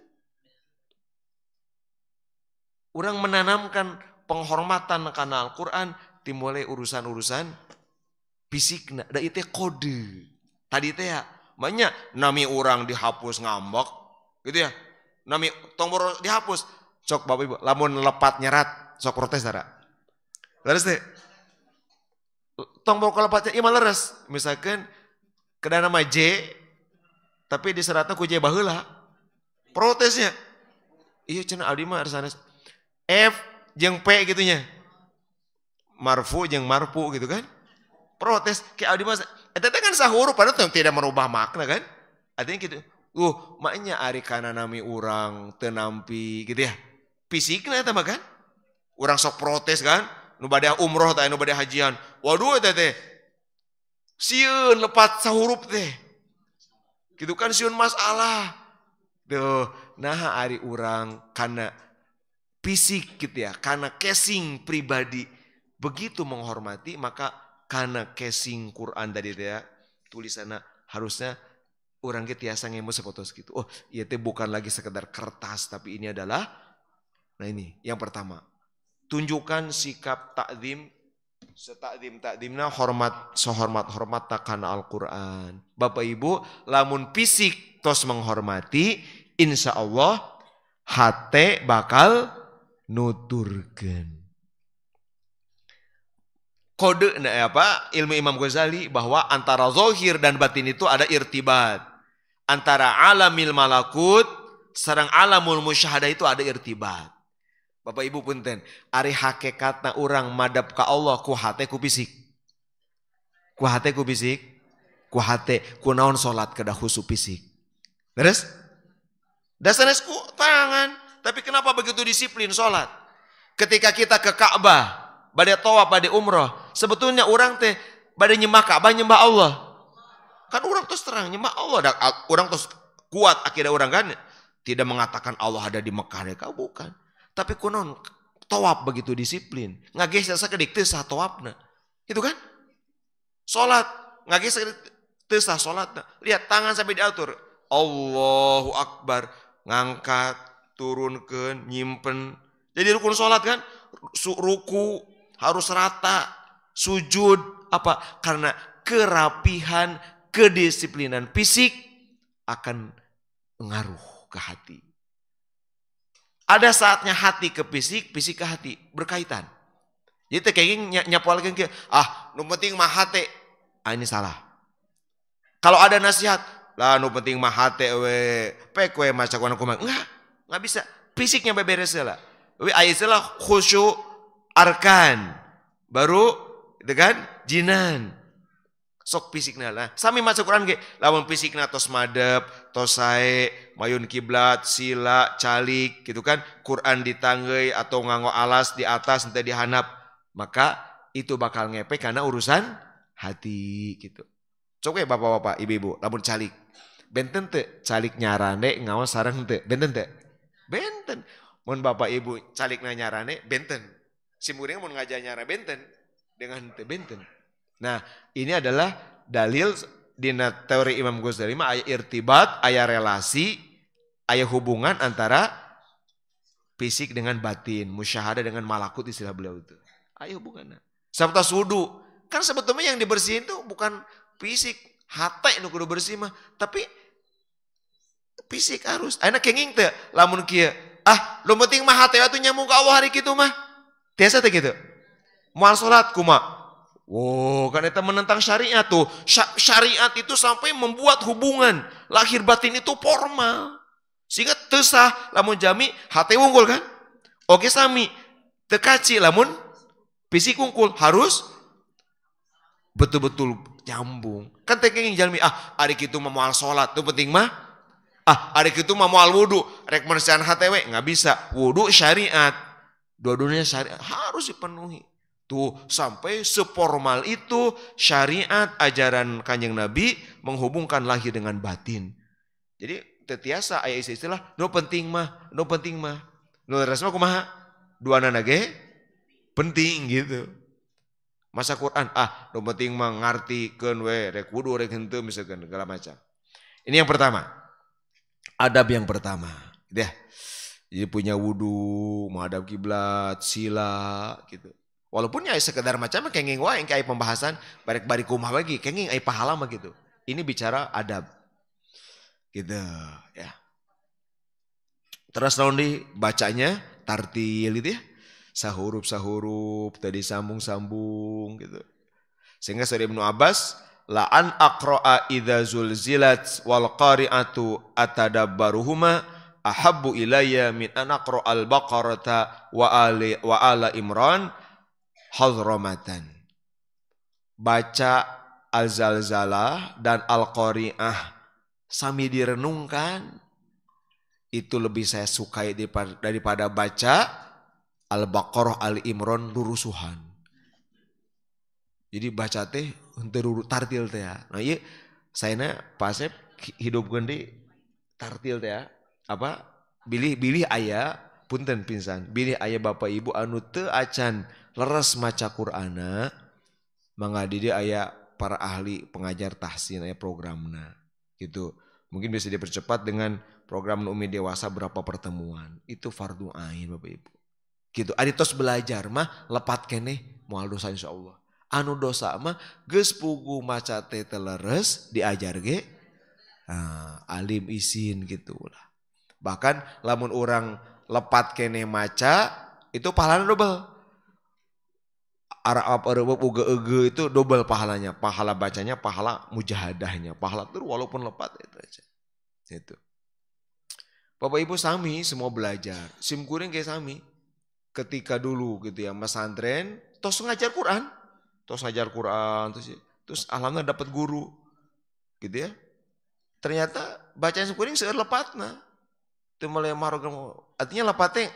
orang menanamkan penghormatan karena Al-Quran dimulai urusan-urusan fisik. Nah itu kode. Tadi teh ya banyak nami orang dihapus ngambek gitu ya. Nami tombol dihapus. Cok bapak ibu lamun lepat nyerat sok protes dara leres teh? Tombol kelepatnya ima leres. Misalkan kena nama J tapi di seratnya ku J bahula protesnya. Iya cina Aldi mah harus F jeng P gitunya marfu jeng marfu gitu kan protes ke Aldi Mas. Itu kan sahur padahal tidak merubah makna kan. Artinya gitu. Uh, maknya ari kana nami orang tenampi gitu ya. Fisiknya itu kan. Orang sok protes kan. Nu bade umroh teh, nu bade hajian. Waduh teh teh. Sieun lepat sahurup teh. Gitu kan sieun masalah. Tuh, nah ari orang karena fisik gitu ya, karena casing pribadi begitu menghormati maka karena casing Quran tadi ya tulisannya harusnya orang kita tiasa ngemo sepotos gitu. Oh, iya teh bukan lagi sekedar kertas tapi ini adalah nah ini yang pertama. Tunjukkan sikap takdim setakdim takdimna hormat sehormat hormat takkan Al-Quran. Bapak Ibu, lamun fisik tos menghormati, insya Allah hati bakal nuturkan. Kode nah, apa ilmu Imam Ghazali bahwa antara zohir dan batin itu ada irtibat. Antara alamil malakut sarang alamul musyahadah itu ada irtibat. Bapak Ibu punten ari hakikatna orang madap ke Allah ku hate ku bisik. Ku hate ku bisik. Ku hate ku naon salat kada khusu fisik beres? Dasarnya ku tangan tapi kenapa begitu disiplin salat ketika kita ke Ka'bah badai tawaf, badai umroh. Sebetulnya orang teh badai nyembah Ka'bah nyembah Allah. Kan orang terus terang nyembah Allah. Orang terus kuat akhirnya orang kan tidak mengatakan Allah ada di Mekah kau bukan. Tapi kunon tawaf begitu disiplin. Ngageser sakedik teu sah tawafna. Itu kan? Salat ngageser teu sah salatna. Lihat tangan sampai diatur. Allahu Akbar. Ngangkat, turunkan, nyimpen. Jadi rukun salat kan? Ruku, harus rata, sujud, apa? Karena kerapihan, kedisiplinan fisik akan mengaruh ke hati. Ada saatnya hati ke fisik, fisik ke hati berkaitan. Jadi kayak nyapu lagi ke ah, nu penting mah hati. Ah ini salah. Kalau ada nasihat, lah nu penting mah hati we, pek we maca kuana kumaha. Enggak, enggak bisa. Fisiknya beberes lah. We istilah khusyuk arkan. Baru dengan jinan. Sok fisikna lah. Sami maca Quran ge lawan fisikna tos madep, tos sae, mayun kiblat, sila, calik gitu kan. Quran ditanggei atau nganggo alas di atas nanti dihanap. Maka itu bakal ngepe karena urusan hati gitu. Coba ya bapak-bapak, ibu-ibu, lamun calik. Benten te calik nyarane ngawas sarang te. Benten te. Benten. Mun bapak ibu calik nyarane benten si mau ngajak nyara benten dengan te benten. Nah, ini adalah dalil di teori Imam Ghazali mah ayat irtibat, ayat relasi, ayat hubungan antara fisik dengan batin, musyahadah dengan malakut istilah beliau itu. Ayat hubungannya. Sabta sudu, kan sebetulnya yang dibersihin itu bukan fisik, hati nu kudu bersih mah, tapi fisik harus. Ayeuna kenging teh lamun kieu Ah, lo penting mah hati tuh nyambung ke Allah hari gitu mah. Tiasa tuh gitu. Mual sholat kuma. Wow, kan itu menentang syariat tuh. Syariat itu sampai membuat hubungan lahir batin itu formal. Sehingga tesah lamun jami hati unggul kan? Oke sami. Tekaci lamun fisik unggul harus betul-betul nyambung. Kan tekeng jalmi ah adik itu mau mual sholat tuh penting mah. Ah adik itu mau mual wudhu. Rek HTW nggak bisa. Wudhu syariat. Dua-duanya syariat harus dipenuhi. Tuh sampai seformal itu syariat ajaran kanjeng Nabi menghubungkan lahir dengan batin. Jadi tetiasa ayat istilah no penting mah, no penting mah. No resma kumaha? Dua nanage penting gitu. Masa Quran ah no penting mah ngarti we rek wudu rek henteu misalkan segala macam. Ini yang pertama. Adab yang pertama. Gitu ya. Jadi punya wudhu, menghadap kiblat, sila gitu. Walaupun ya sekedar macam kenging wae kayak pembahasan barek bari kumah lagi kenging ai pahala mah gitu. Ini bicara adab. Gitu ya. Terus nanti bacanya tartil gitu ya. Sahurup-sahurup, tadi sambung-sambung gitu. Sehingga Saudara Ibnu Abbas la an aqra'a idza zulzilat wal qari'atu atadabbaruhuma ahabbu ilayya min an aqra'al baqarata wa ali wa ala imran hadramatan. Baca Al-Zalzalah dan Al-Qari'ah sami direnungkan itu lebih saya sukai daripada, daripada baca Al-Baqarah Al-Imran lurusuhan. Jadi baca teh untuk tartil teh ya. Nah iya saya pasnya hidup di tartil teh ya. Apa? Bilih bilih ayah punten pinsan. Bilih ayah bapak ibu anu te acan leres maca Qur'ana mangga di ayah para ahli pengajar tahsin aya programna gitu. Mungkin bisa dipercepat dengan program Umi Dewasa berapa pertemuan. Itu fardu ain Bapak Ibu. Gitu. Aditos belajar mah lepat kene moal dosa insya Allah. Anu dosa mah geus pugu maca teh teleres diajar ge. Nah, alim isin gitu lah. Bahkan lamun orang lepat kene maca itu pahalanya double. Arab Arab uga ege itu double pahalanya. Pahala bacanya, pahala mujahadahnya. Pahala itu walaupun lepat itu aja. Itu. Bapak Ibu sami semua belajar. Sim kuring kayak sami. Ketika dulu gitu ya Mas Andren, tos ngajar Quran. Tos ngajar Quran terus terus alhamdulillah dapat guru. Gitu ya. Ternyata bacaan kuring seueur lepatna. Itu mulai artinya lepatnya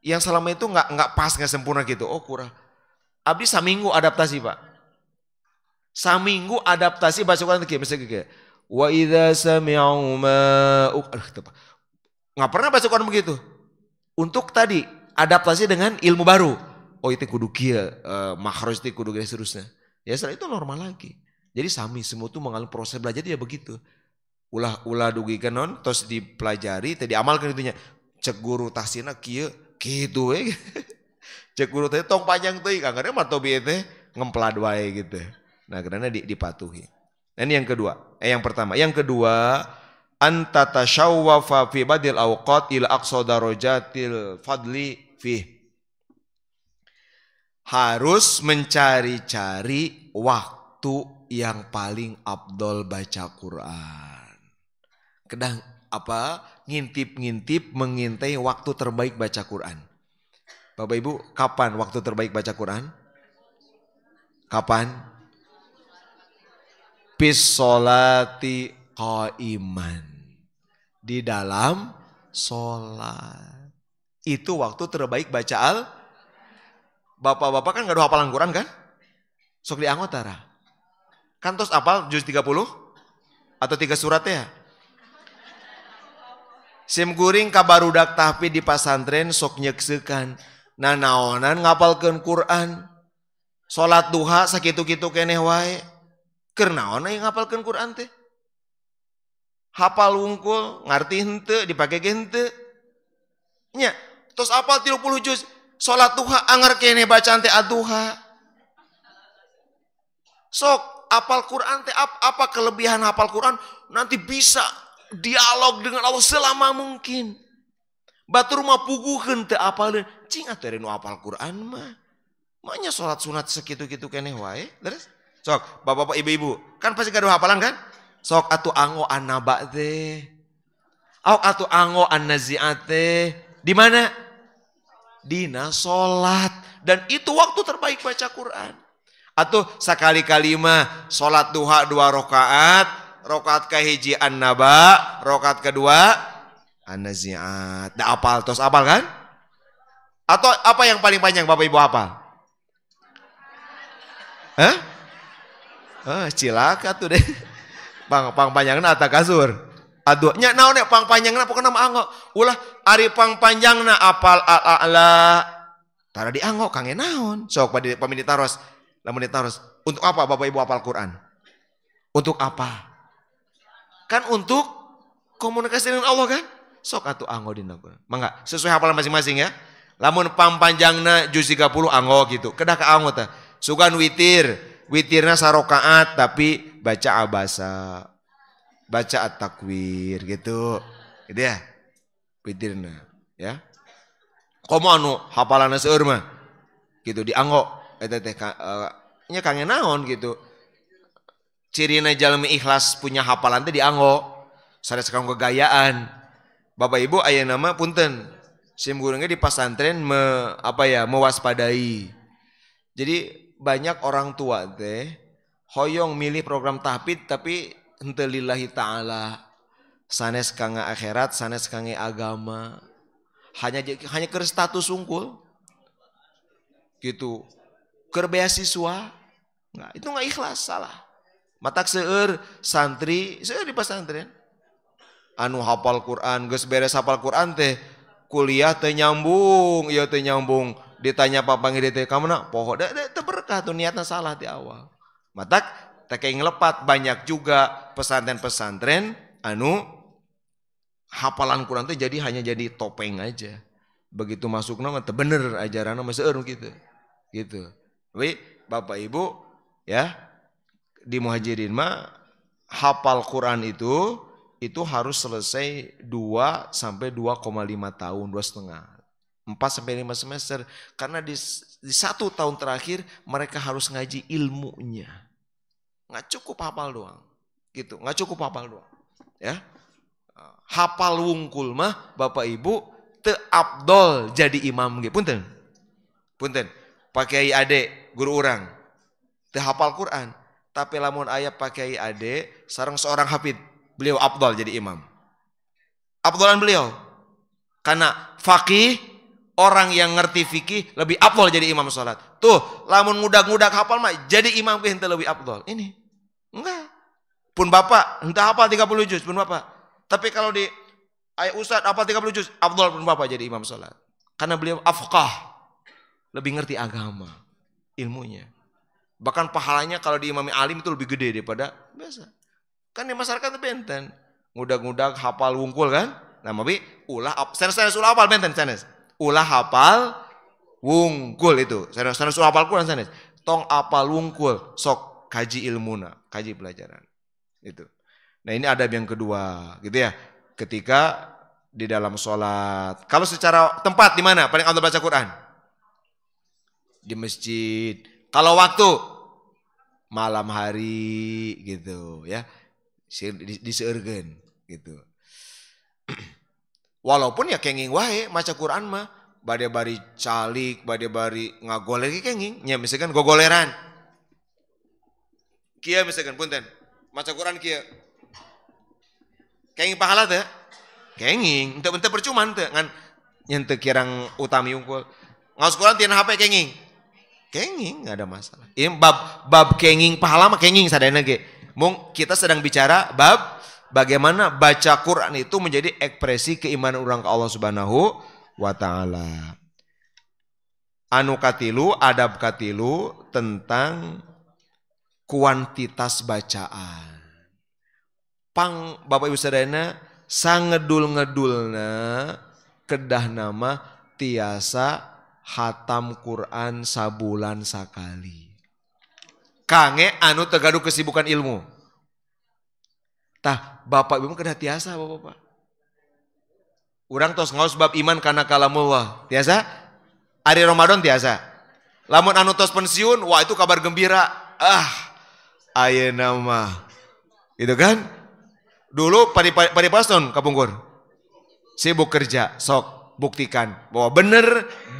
yang selama itu nggak nggak pas nggak sempurna gitu. Oh kurang Abdi saminggu adaptasi pak. Saminggu adaptasi baca Quran kayak misalnya kayak wa idza sami'u ma nggak pernah baca Quran begitu. Untuk tadi adaptasi dengan ilmu baru. Oh itu kudu kia, uh, makhraj itu kudu kia seterusnya. Ya setelah itu normal lagi. Jadi sami semua itu mengalami proses belajar dia begitu. Ulah ulah dugi non, terus dipelajari, tadi amalkan itunya. Cek guru tahsina kia, gitu eh. cek guru teh tong panjang tuh kang mah tobi teh ngemplad wae gitu nah karena dipatuhi dan yang kedua eh yang pertama yang kedua anta tashawwafa fi badil awqat ila aqsa darajatil fadli fi harus mencari-cari waktu yang paling abdol baca Quran. Kedang apa? Ngintip-ngintip mengintai waktu terbaik baca Quran. Bapak Ibu, kapan waktu terbaik baca Quran? Kapan? Pisolati qaiman. Di dalam sholat. Itu waktu terbaik baca al. Bapak-bapak kan gak ada hafalan Quran kan? Sok dianggotara. Kan tos apal juz 30? Atau tiga surat ya? Sim kuring kabarudak tapi di pasantren sok nyeksekan nah naonan ngapalkan Quran salat duha sakitu-kitu keneh wae keur naon yang ngapalkeun Quran teh hafal wungkul ngarti hente dipake ge hente nya tos apal 30 juz salat duha anger kene bacaan teh aduha sok apal Quran teh apa kelebihan hafal Quran nanti bisa dialog dengan Allah selama mungkin Batur mah puguhkeun teu apal. Cing atuh nu apal Quran mah. Maknya sholat sunat segitu-gitu keneh wae. Terus sok bapak-bapak ibu-ibu kan pasti gaduh hafalan kan? Sok atuh ango annaba teh. Au atuh ango annaziate. Di mana? Dina sholat. Dan itu waktu terbaik baca Quran. Atau sekali kalima sholat duha dua rakaat, rakaat kahiji annaba, rakaat kedua an-naziat. Da apal tos apal kan? Atau apa yang paling panjang Bapak Ibu apa? Hah? Ah, cilaka tuh deh. Pang pang panjangna ata kasur. Aduh, nya naon nek pang panjangna pokoknya mah anggo. Ulah ari pang panjangna apal ala Tara dianggo kangen naon. Sok pada pamini taros. Lamun ditaros. Untuk apa Bapak Ibu apal Quran? Untuk apa? Kan untuk komunikasi dengan Allah kan? Sok atuh anggo dina Quran. Mangga, sesuai hafalan masing-masing ya. Lamun pang panjangna juz 30 anggo gitu. Kedah ka anggo teh. Sugan witir, witirna sarokaat tapi baca abasa, baca at-takwir gitu. Gitu ya. Witirna, ya. Komo anu hafalana seueur mah. Gitu dianggo eta teh uh, nya kangen naon gitu. Cirina jalmi ikhlas punya hafalan teh dianggo. Sanes kang gayaan. Bapak Ibu aya nama punten. Sim gurungnya di pesantren me, apa ya mewaspadai. Jadi banyak orang tua teh hoyong milih program tahfidz tapi henteu lillahi taala sanes kangge akhirat sanes kangge agama. Hanya hanya ke status unggul gitu. Ke beasiswa nggak. Itu nggak ikhlas salah. Matak seur santri seur di pesantren. Anu hafal Quran geus beres hafal Quran teh kuliah teh nyambung iya teh nyambung. Ditanya papa ngide teh kamu nak poho da, da, berkah tuh niatnya salah di awal. Matak tak ngelepat banyak juga pesantren-pesantren anu hafalan Quran tuh jadi hanya jadi topeng aja begitu masuk nama bener ajaran nama seur gitu gitu tapi bapak ibu ya di muhajirin mah hafal Quran itu itu harus selesai 2 sampai 2,5 tahun, dua setengah. 4 sampai 5 semester karena di, di satu tahun terakhir mereka harus ngaji ilmunya. Nggak cukup hafal doang. Gitu, nggak cukup hafal doang. Ya. Hafal wungkul mah Bapak Ibu te abdol jadi imam gitu. Punten. Punten. Pakai ade guru orang. Te hafal Quran. Tapi lamun ayat pakai ade sarang seorang hafid. Beliau abdol jadi imam. Abdolan beliau. Karena fakih orang yang ngerti fikih lebih afdol jadi imam sholat. Tuh, lamun ngudak-ngudak hafal mah jadi imam kita lebih afdol. Ini enggak. Pun bapak entah hafal 30 juz pun bapak. Tapi kalau di ayat ustad hafal 30 juz, afdol pun bapak jadi imam sholat. Karena beliau afqah. Lebih ngerti agama, ilmunya. Bahkan pahalanya kalau di imam alim itu lebih gede daripada biasa. Kan di masyarakat itu benten. Ngudak-ngudak hafal wungkul kan? Nah, tapi ulah, senes-senes ulah hafal benten, senes ulah hafal wungkul itu. Sana sana suruh hafal Quran sana. Tong apal wungkul, sok kaji ilmuna, kaji pelajaran. Itu. Nah, ini ada yang kedua, gitu ya. Ketika di dalam sholat. Kalau secara tempat di mana paling Allah baca Quran? Di masjid. Kalau waktu malam hari gitu ya. Di, di, gitu. Walaupun ya kenging wae maca Quran mah bade bari calik, bade bari ngagoler kenging, nya misalkan gogoleran. Kia misalkan punten, maca Quran kia. Kenging pahala teh? Kenging, ente ente percuma teh ngan nyente kirang utami unggul. Ngaus Quran tian HP kenging. Kenging nggak ada masalah. Ini bab bab kenging pahala mah kenging sadayana ge. Mung kita sedang bicara bab bagaimana baca Quran itu menjadi ekspresi keimanan orang ke Allah Subhanahu wa taala. Anu katilu, adab katilu tentang kuantitas bacaan. Pang Bapak Ibu Saudara sangedul-ngedulna kedah nama tiasa hatam Quran sabulan sakali. Kange anu tegaduh kesibukan ilmu. Tah, bapak ibu kena tiasa bapak-bapak. Orang tos ngaos bab iman karena kalamullah. Tiasa? Hari Ramadan tiasa. Lamun anu tos pensiun, wah itu kabar gembira. Ah, aye nama. Itu kan? Dulu pari pari paston kapungkur. Sibuk kerja, sok buktikan bahwa benar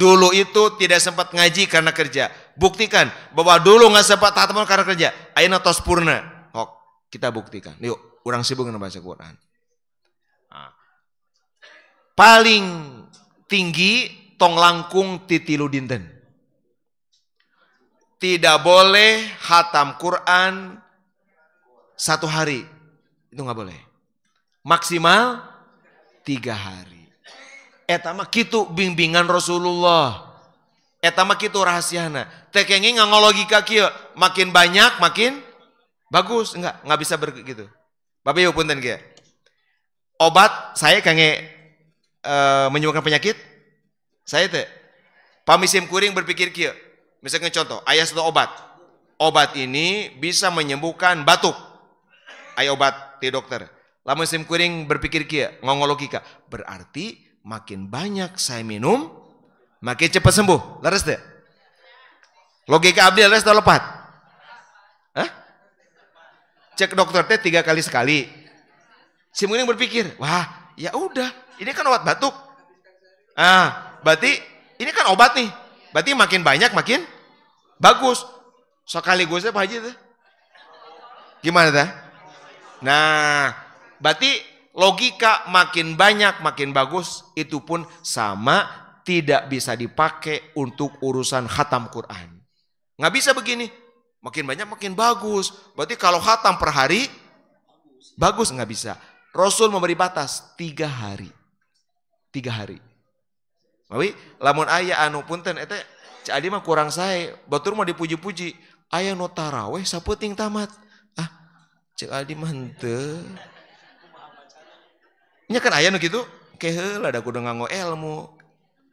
dulu itu tidak sempat ngaji karena kerja. Buktikan bahwa dulu nggak sempat tahapan karena kerja. Ayeuna tos purna. Hok, kita buktikan. Yuk, orang sibuk baca Quran paling tinggi tong langkung titilu dinten. Tidak boleh hatam Quran satu hari. Itu nggak boleh. Maksimal tiga hari. Etama kitu bimbingan Rasulullah. Etama kitu rahasiana. Tekengi nggak logika kia. Makin banyak makin bagus. Enggak, nggak bisa begitu. Bapak ibu punten kia. Obat saya kange uh, menyembuhkan penyakit? Saya teh pamisim kuring berpikir kia. Misalnya contoh, ayah satu obat. Obat ini bisa menyembuhkan batuk. Ayah obat di dokter. Lama sim kuring berpikir kia, ngongol logika. Berarti makin banyak saya minum, makin cepat sembuh. Laras deh. Logika abdi laras lepat. Hah? Cek dokter teh tiga kali sekali. Si kuring berpikir, wah ya udah ini kan obat batuk. Ah, berarti ini kan obat nih. Berarti makin banyak makin bagus. Sekaligus Pak Haji tuh. Gimana tuh? Nah, berarti logika makin banyak makin bagus itu pun sama tidak bisa dipakai untuk urusan khatam Quran. Nggak bisa begini. Makin banyak makin bagus. Berarti kalau khatam per hari bagus nggak bisa. Rasul memberi batas tiga hari tiga hari. Mawi, lamun ayah anu punten ete cak adi mah kurang saya, batur mau dipuji-puji. Ayah no taraweh saputing tamat. Ah, cek adi mah henteu. Nya kan ayah nu kitu, keheula da kudu nganggo ilmu.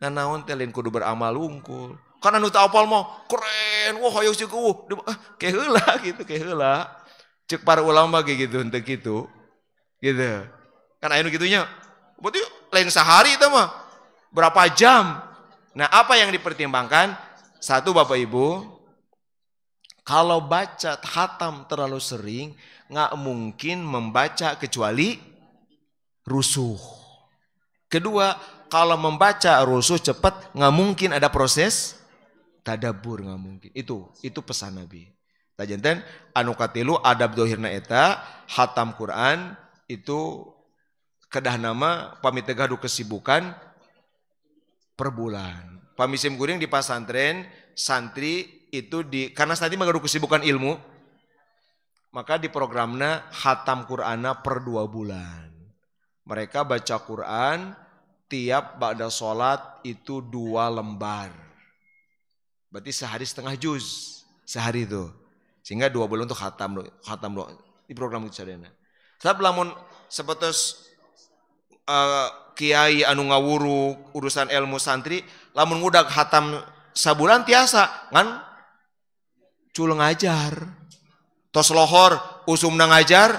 Nanaon teh lain kudu beramal unggul. Kan anu teu apal mah keren, wah hayu sih ku. Ah, keheula gitu, keheula. Cek para ulama kayak gitu, henteu gitu. Gitu. Kan ayah nu kitunya. Berarti lain sehari itu mah. Berapa jam? Nah apa yang dipertimbangkan? Satu Bapak Ibu, kalau baca hatam terlalu sering, nggak mungkin membaca kecuali rusuh. Kedua, kalau membaca rusuh cepat, nggak mungkin ada proses tadabur nggak mungkin. Itu itu pesan Nabi. Tajanten anu katilu adab dohirna eta hatam Quran itu kedah nama pamit kesibukan per bulan. Pamisim guring di pasantren, santri itu di karena nanti mengadu kesibukan ilmu, maka di programnya hatam Qur'ana per dua bulan. Mereka baca Quran tiap ba'da sholat itu dua lembar. Berarti sehari setengah juz sehari itu. Sehingga dua bulan untuk hatam hatam di program itu. Sebab lamun sebetus uh, kiai anu ngawuru urusan ilmu santri lamun ngudak hatam sabulan tiasa ngan? Cul ngajar. Tos lohor usumna ngajar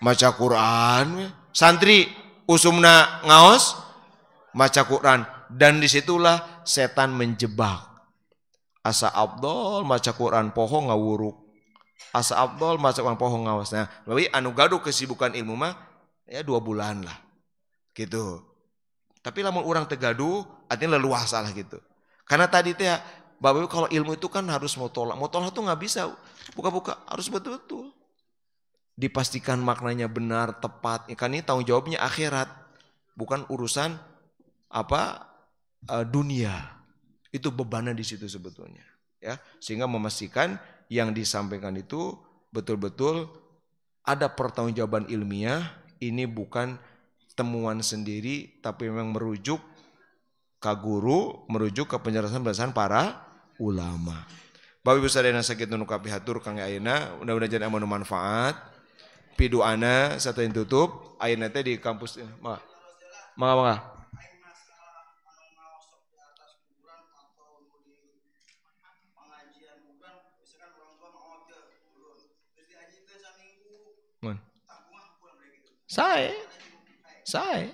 maca Quran. Santri usumna ngaos maca Quran. Dan di situlah setan menjebak. Asa Abdul maca Quran poho ngawuruk asa Abdul maca Quran poho ngawas nah anu gaduh kesibukan ilmu mah ya dua bulan lah gitu. Tapi lamun orang tegaduh artinya leluasa lah gitu. Karena tadi teh Bapak Ibu kalau ilmu itu kan harus mau tolak mau tolak tuh nggak bisa. Buka-buka harus betul-betul. Dipastikan maknanya benar tepat. Kan ini tanggung jawabnya akhirat. Bukan urusan apa uh, dunia. Itu bebannya di situ sebetulnya. Ya sehingga memastikan yang disampaikan itu betul-betul ada pertanggungjawaban ilmiah. Ini bukan temuan sendiri tapi memang merujuk ke guru, merujuk ke penjelasan-penjelasan para ulama. Bapak Ibu sadayana sakit nunu kapi hatur kang ayeuna, mudah-mudahan jadi aman manfaat. Pidu ana satu yang tutup, ayeuna teh di kampus mah. Mangga mangga. Saya. Saya.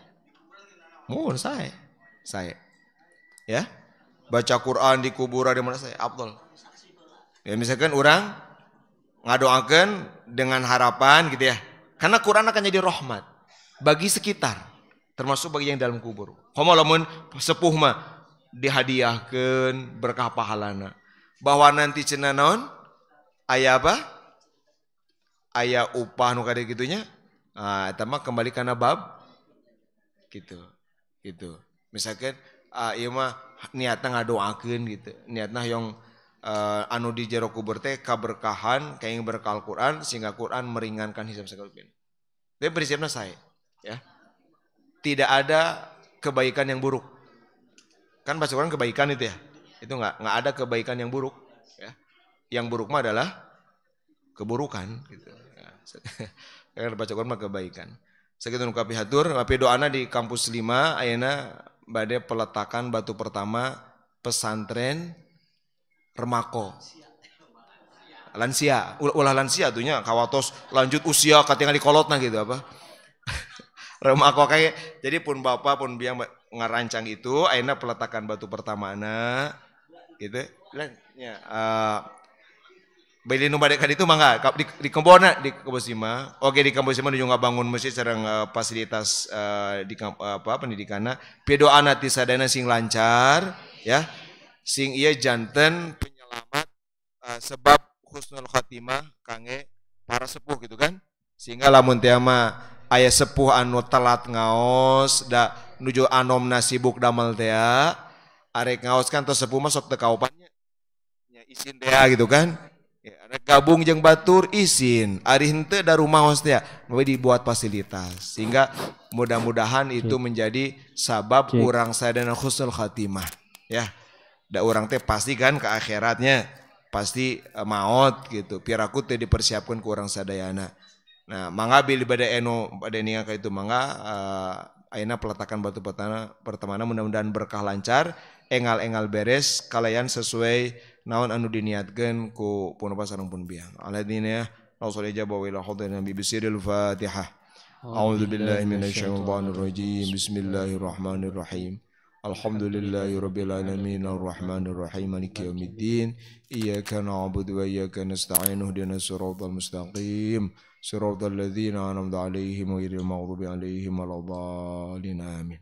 Mohon saya. Saya. Ya. Baca Quran di kuburan di mana saya? Abdul. Ya misalkan orang ngadoakan dengan harapan gitu ya. Karena Quran akan jadi rahmat bagi sekitar, termasuk bagi yang dalam kubur. Komo lamun sepuh mah dihadiahkan berkah pahalana. Bahwa nanti cenah naon? Aya apa? Aya upah nu kade gitunya. Ah, eta mah kembali kana bab gitu. Gitu. Misalkan ah, ieu mah niatna ngadoakeun gitu. Niatna yang uh, anu di jero kubur teh kaberkahan kayak berkah Quran sehingga Quran meringankan hisab sakalupin. Tapi prinsipnya saya ya. Tidak ada kebaikan yang buruk. Kan Quran kebaikan itu ya. Itu nggak nggak ada kebaikan yang buruk. Ya. Yang buruk mah adalah keburukan. Gitu. Ya. Kan baca Quran mah kebaikan. Segitu nukapi hatur, tapi doana di kampus 5 ayana badai peletakan batu pertama pesantren remako. Lansia. Ulah lansia tuhnya kawatos lanjut usia katingan di kolotna gitu apa? Remako kayak jadi pun bapak pun biang ngarancang itu akhirnya peletakan batu pertama anak gitu. Ya uh, Beli nu badek itu mangga di, di kebona di Kebosima. Oke di Kebosima nu juga bangun masjid sareng uh, fasilitas uh, di uh, apa pendidikanna. Pedoana ti sadana sing lancar ya. Sing iya janten penyelamat uh, sebab husnul khatimah kange para sepuh gitu kan. Sehingga lamun teh ayah sepuh anu telat ngaos da nuju anom nasibuk damel teh arek ngaos kan tos sepuh masuk teu kaupannya nya isin teh gitu kan ya, gabung jeng batur isin ari henteu da rumah teh mau dibuat fasilitas. Sehingga mudah-mudahan itu menjadi sabab Cik. orang sadana khusnul khatimah. Ya da orang teh pasti kan ke akhiratnya pasti uh, maut gitu. Piraku teh dipersiapkan ke orang sadayana. Nah, mangga bili pada eno pada ninga itu mangga uh, aina peletakan batu pertama pertama mudah-mudahan berkah lancar, engal-engal beres kalian sesuai naon anu diniatkan ku pun sareng pun biang. Aladina Rasulullah jaba wa ila hadina bi bisiril Fatihah. A'udzu billahi minasyaitonir rajim. Bismillahirrahmanirrahim. Alhamdulillahi rabbil alamin arrahmanir rahim maliki yaumiddin. Iyyaka na'budu wa iyyaka nasta'in ihdinas siratal mustaqim. صراط الذين أنعمت عليهم غير المغضوب عليهم ولا الضالين آمين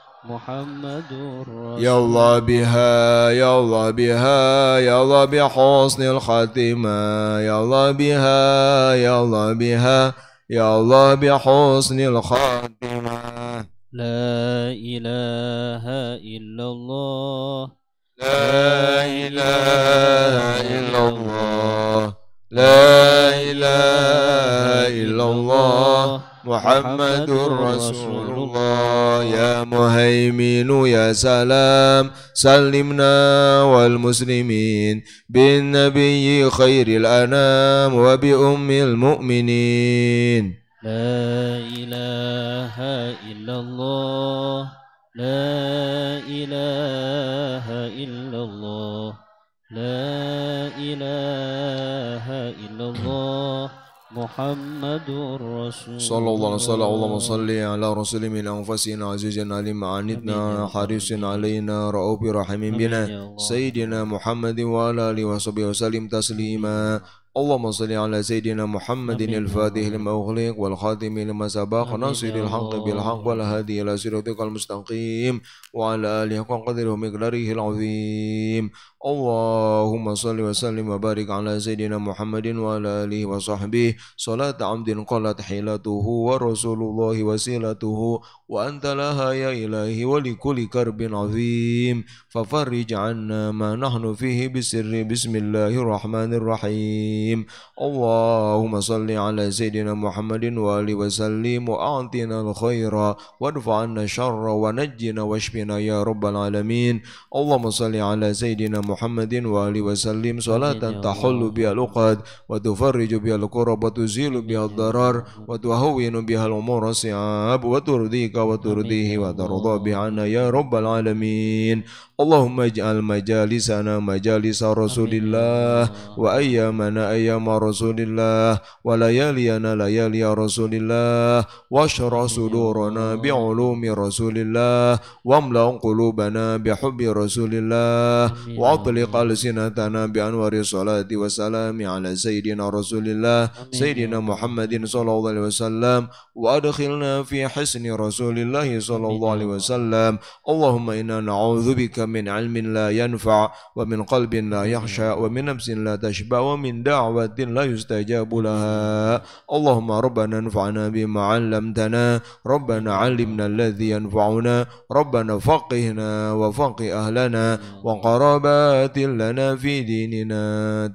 محمد رسول يا الله بها يا الله بها يا الله بحسن الخاتمة يا الله بها يا الله بها يا الله بحسن الخاتمة لا إله إلا الله. لا إله إلا الله. لا إله إلا الله. محمد رسول الله. يا مهيمن يا سلام. سلمنا والمسلمين بالنبي خير الأنام وبأم المؤمنين. لا إله إلا الله. لا إله إلا الله. لا إله إلا الله. محمد رسول صلى الله عليه وسلم اللهم صل على رسول من أنفسنا عزيز عليم عنتنا حريص علينا رؤوف رحيم بنا سيدنا محمد وعلى آله وصحبه وسلم تسليما. اللهم صل على سيدنا محمد الفاتح لما أغلق والخاتم لما سبق ناصر الحق بالحق والهادي إلى صراطك المستقيم وعلى آله قدره ومقداره العظيم. اللهم صل وسلم وبارك على سيدنا محمد وعلى آله وصحبه. صلاة عمد قالت حيلته ورسول الله وسيلته وأنت لها يا إلهي ولكل كرب عظيم. ففرج عنا ما نحن فيه بسر. بسم الله الرحمن الرحيم. الرحيم. اللهم صل على سيدنا محمد وآله وسلم وأعطنا الخير وادفع عنا الشر ونجنا واشفنا يا رب العالمين. اللهم صل على سيدنا محمد وآله وسلم. صلاة تحل بها العقد وتفرج بها الكرب وتزيل بها الضرر وتهون بها الأمور الصعاب وترضيك وترضيه وترضى بها عنا يا رب العالمين. اللهم اجعل مجالسنا مجالس رسول الله وأيامنا أيام رسول الله وليالينا ليالي رسول الله واشرح صدورنا بعلوم رسول الله واملأ قلوبنا بحب رسول الله وأطلق ألسنتنا بأنوار الصلاة والسلام على سيدنا رسول الله سيدنا محمد صلى الله عليه وسلم وأدخلنا في حسن رسول الله صلى الله عليه وسلم. اللهم إنا نعوذ بك من علم لا ينفع ومن قلب لا يخشى ومن نفس لا تشبع ومن دعوة لا يستجاب لها. اللهم ربنا انفعنا بما علمتنا ربنا علمنا الذي ينفعنا ربنا فقهنا وفقه أهلنا وقرابات لنا في ديننا.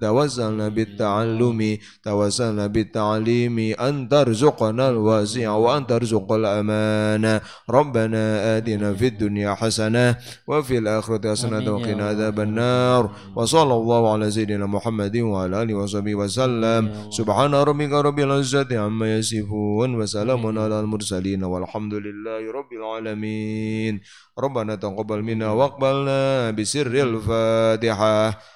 توسلنا بالتعلم توسلنا بالتعليم أن ترزقنا الواسع وأن ترزق الأمان. ربنا آتنا في الدنيا حسنة وفي الآخرة حسنة وقنا عذاب النار. وصلى الله على سيدنا محمد وعلى آله وصحبه وسلم. سبحان ربك رب العزة عما يصفون وسلام على المرسلين والحمد لله رب العالمين. ربنا تقبل منا واقبلنا بسر الفاتحة.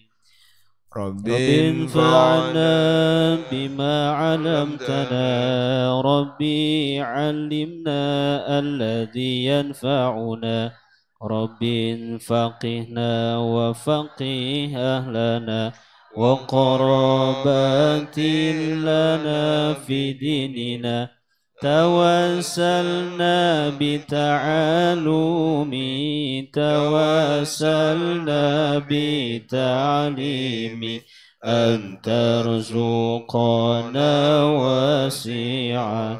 رب انفعنا بما علمتنا. ربي علمنا الذي ينفعنا. رب فقهنا وفقه أهلنا. وقرابات لنا في ديننا. توسلنا بتعالم توسلنا بتعليم أن ترزقنا واسعا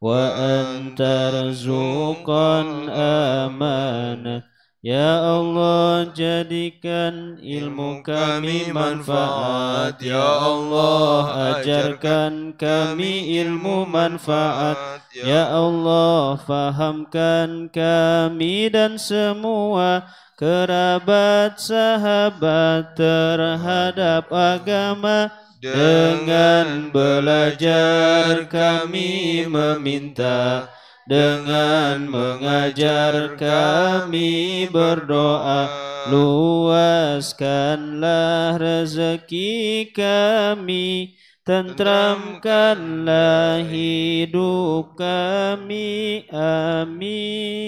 وأن ترزقا أمانا Ya Allah jadikan ilmu kami manfaat. Ya Allah ajarkan kami ilmu manfaat. Ya Allah fahamkan kami dan semua kerabat sahabat terhadap agama. Dengan belajar kami meminta dengan mengajar kami berdoa luaskanlah rezeki kami tentramkanlah hidup kami amin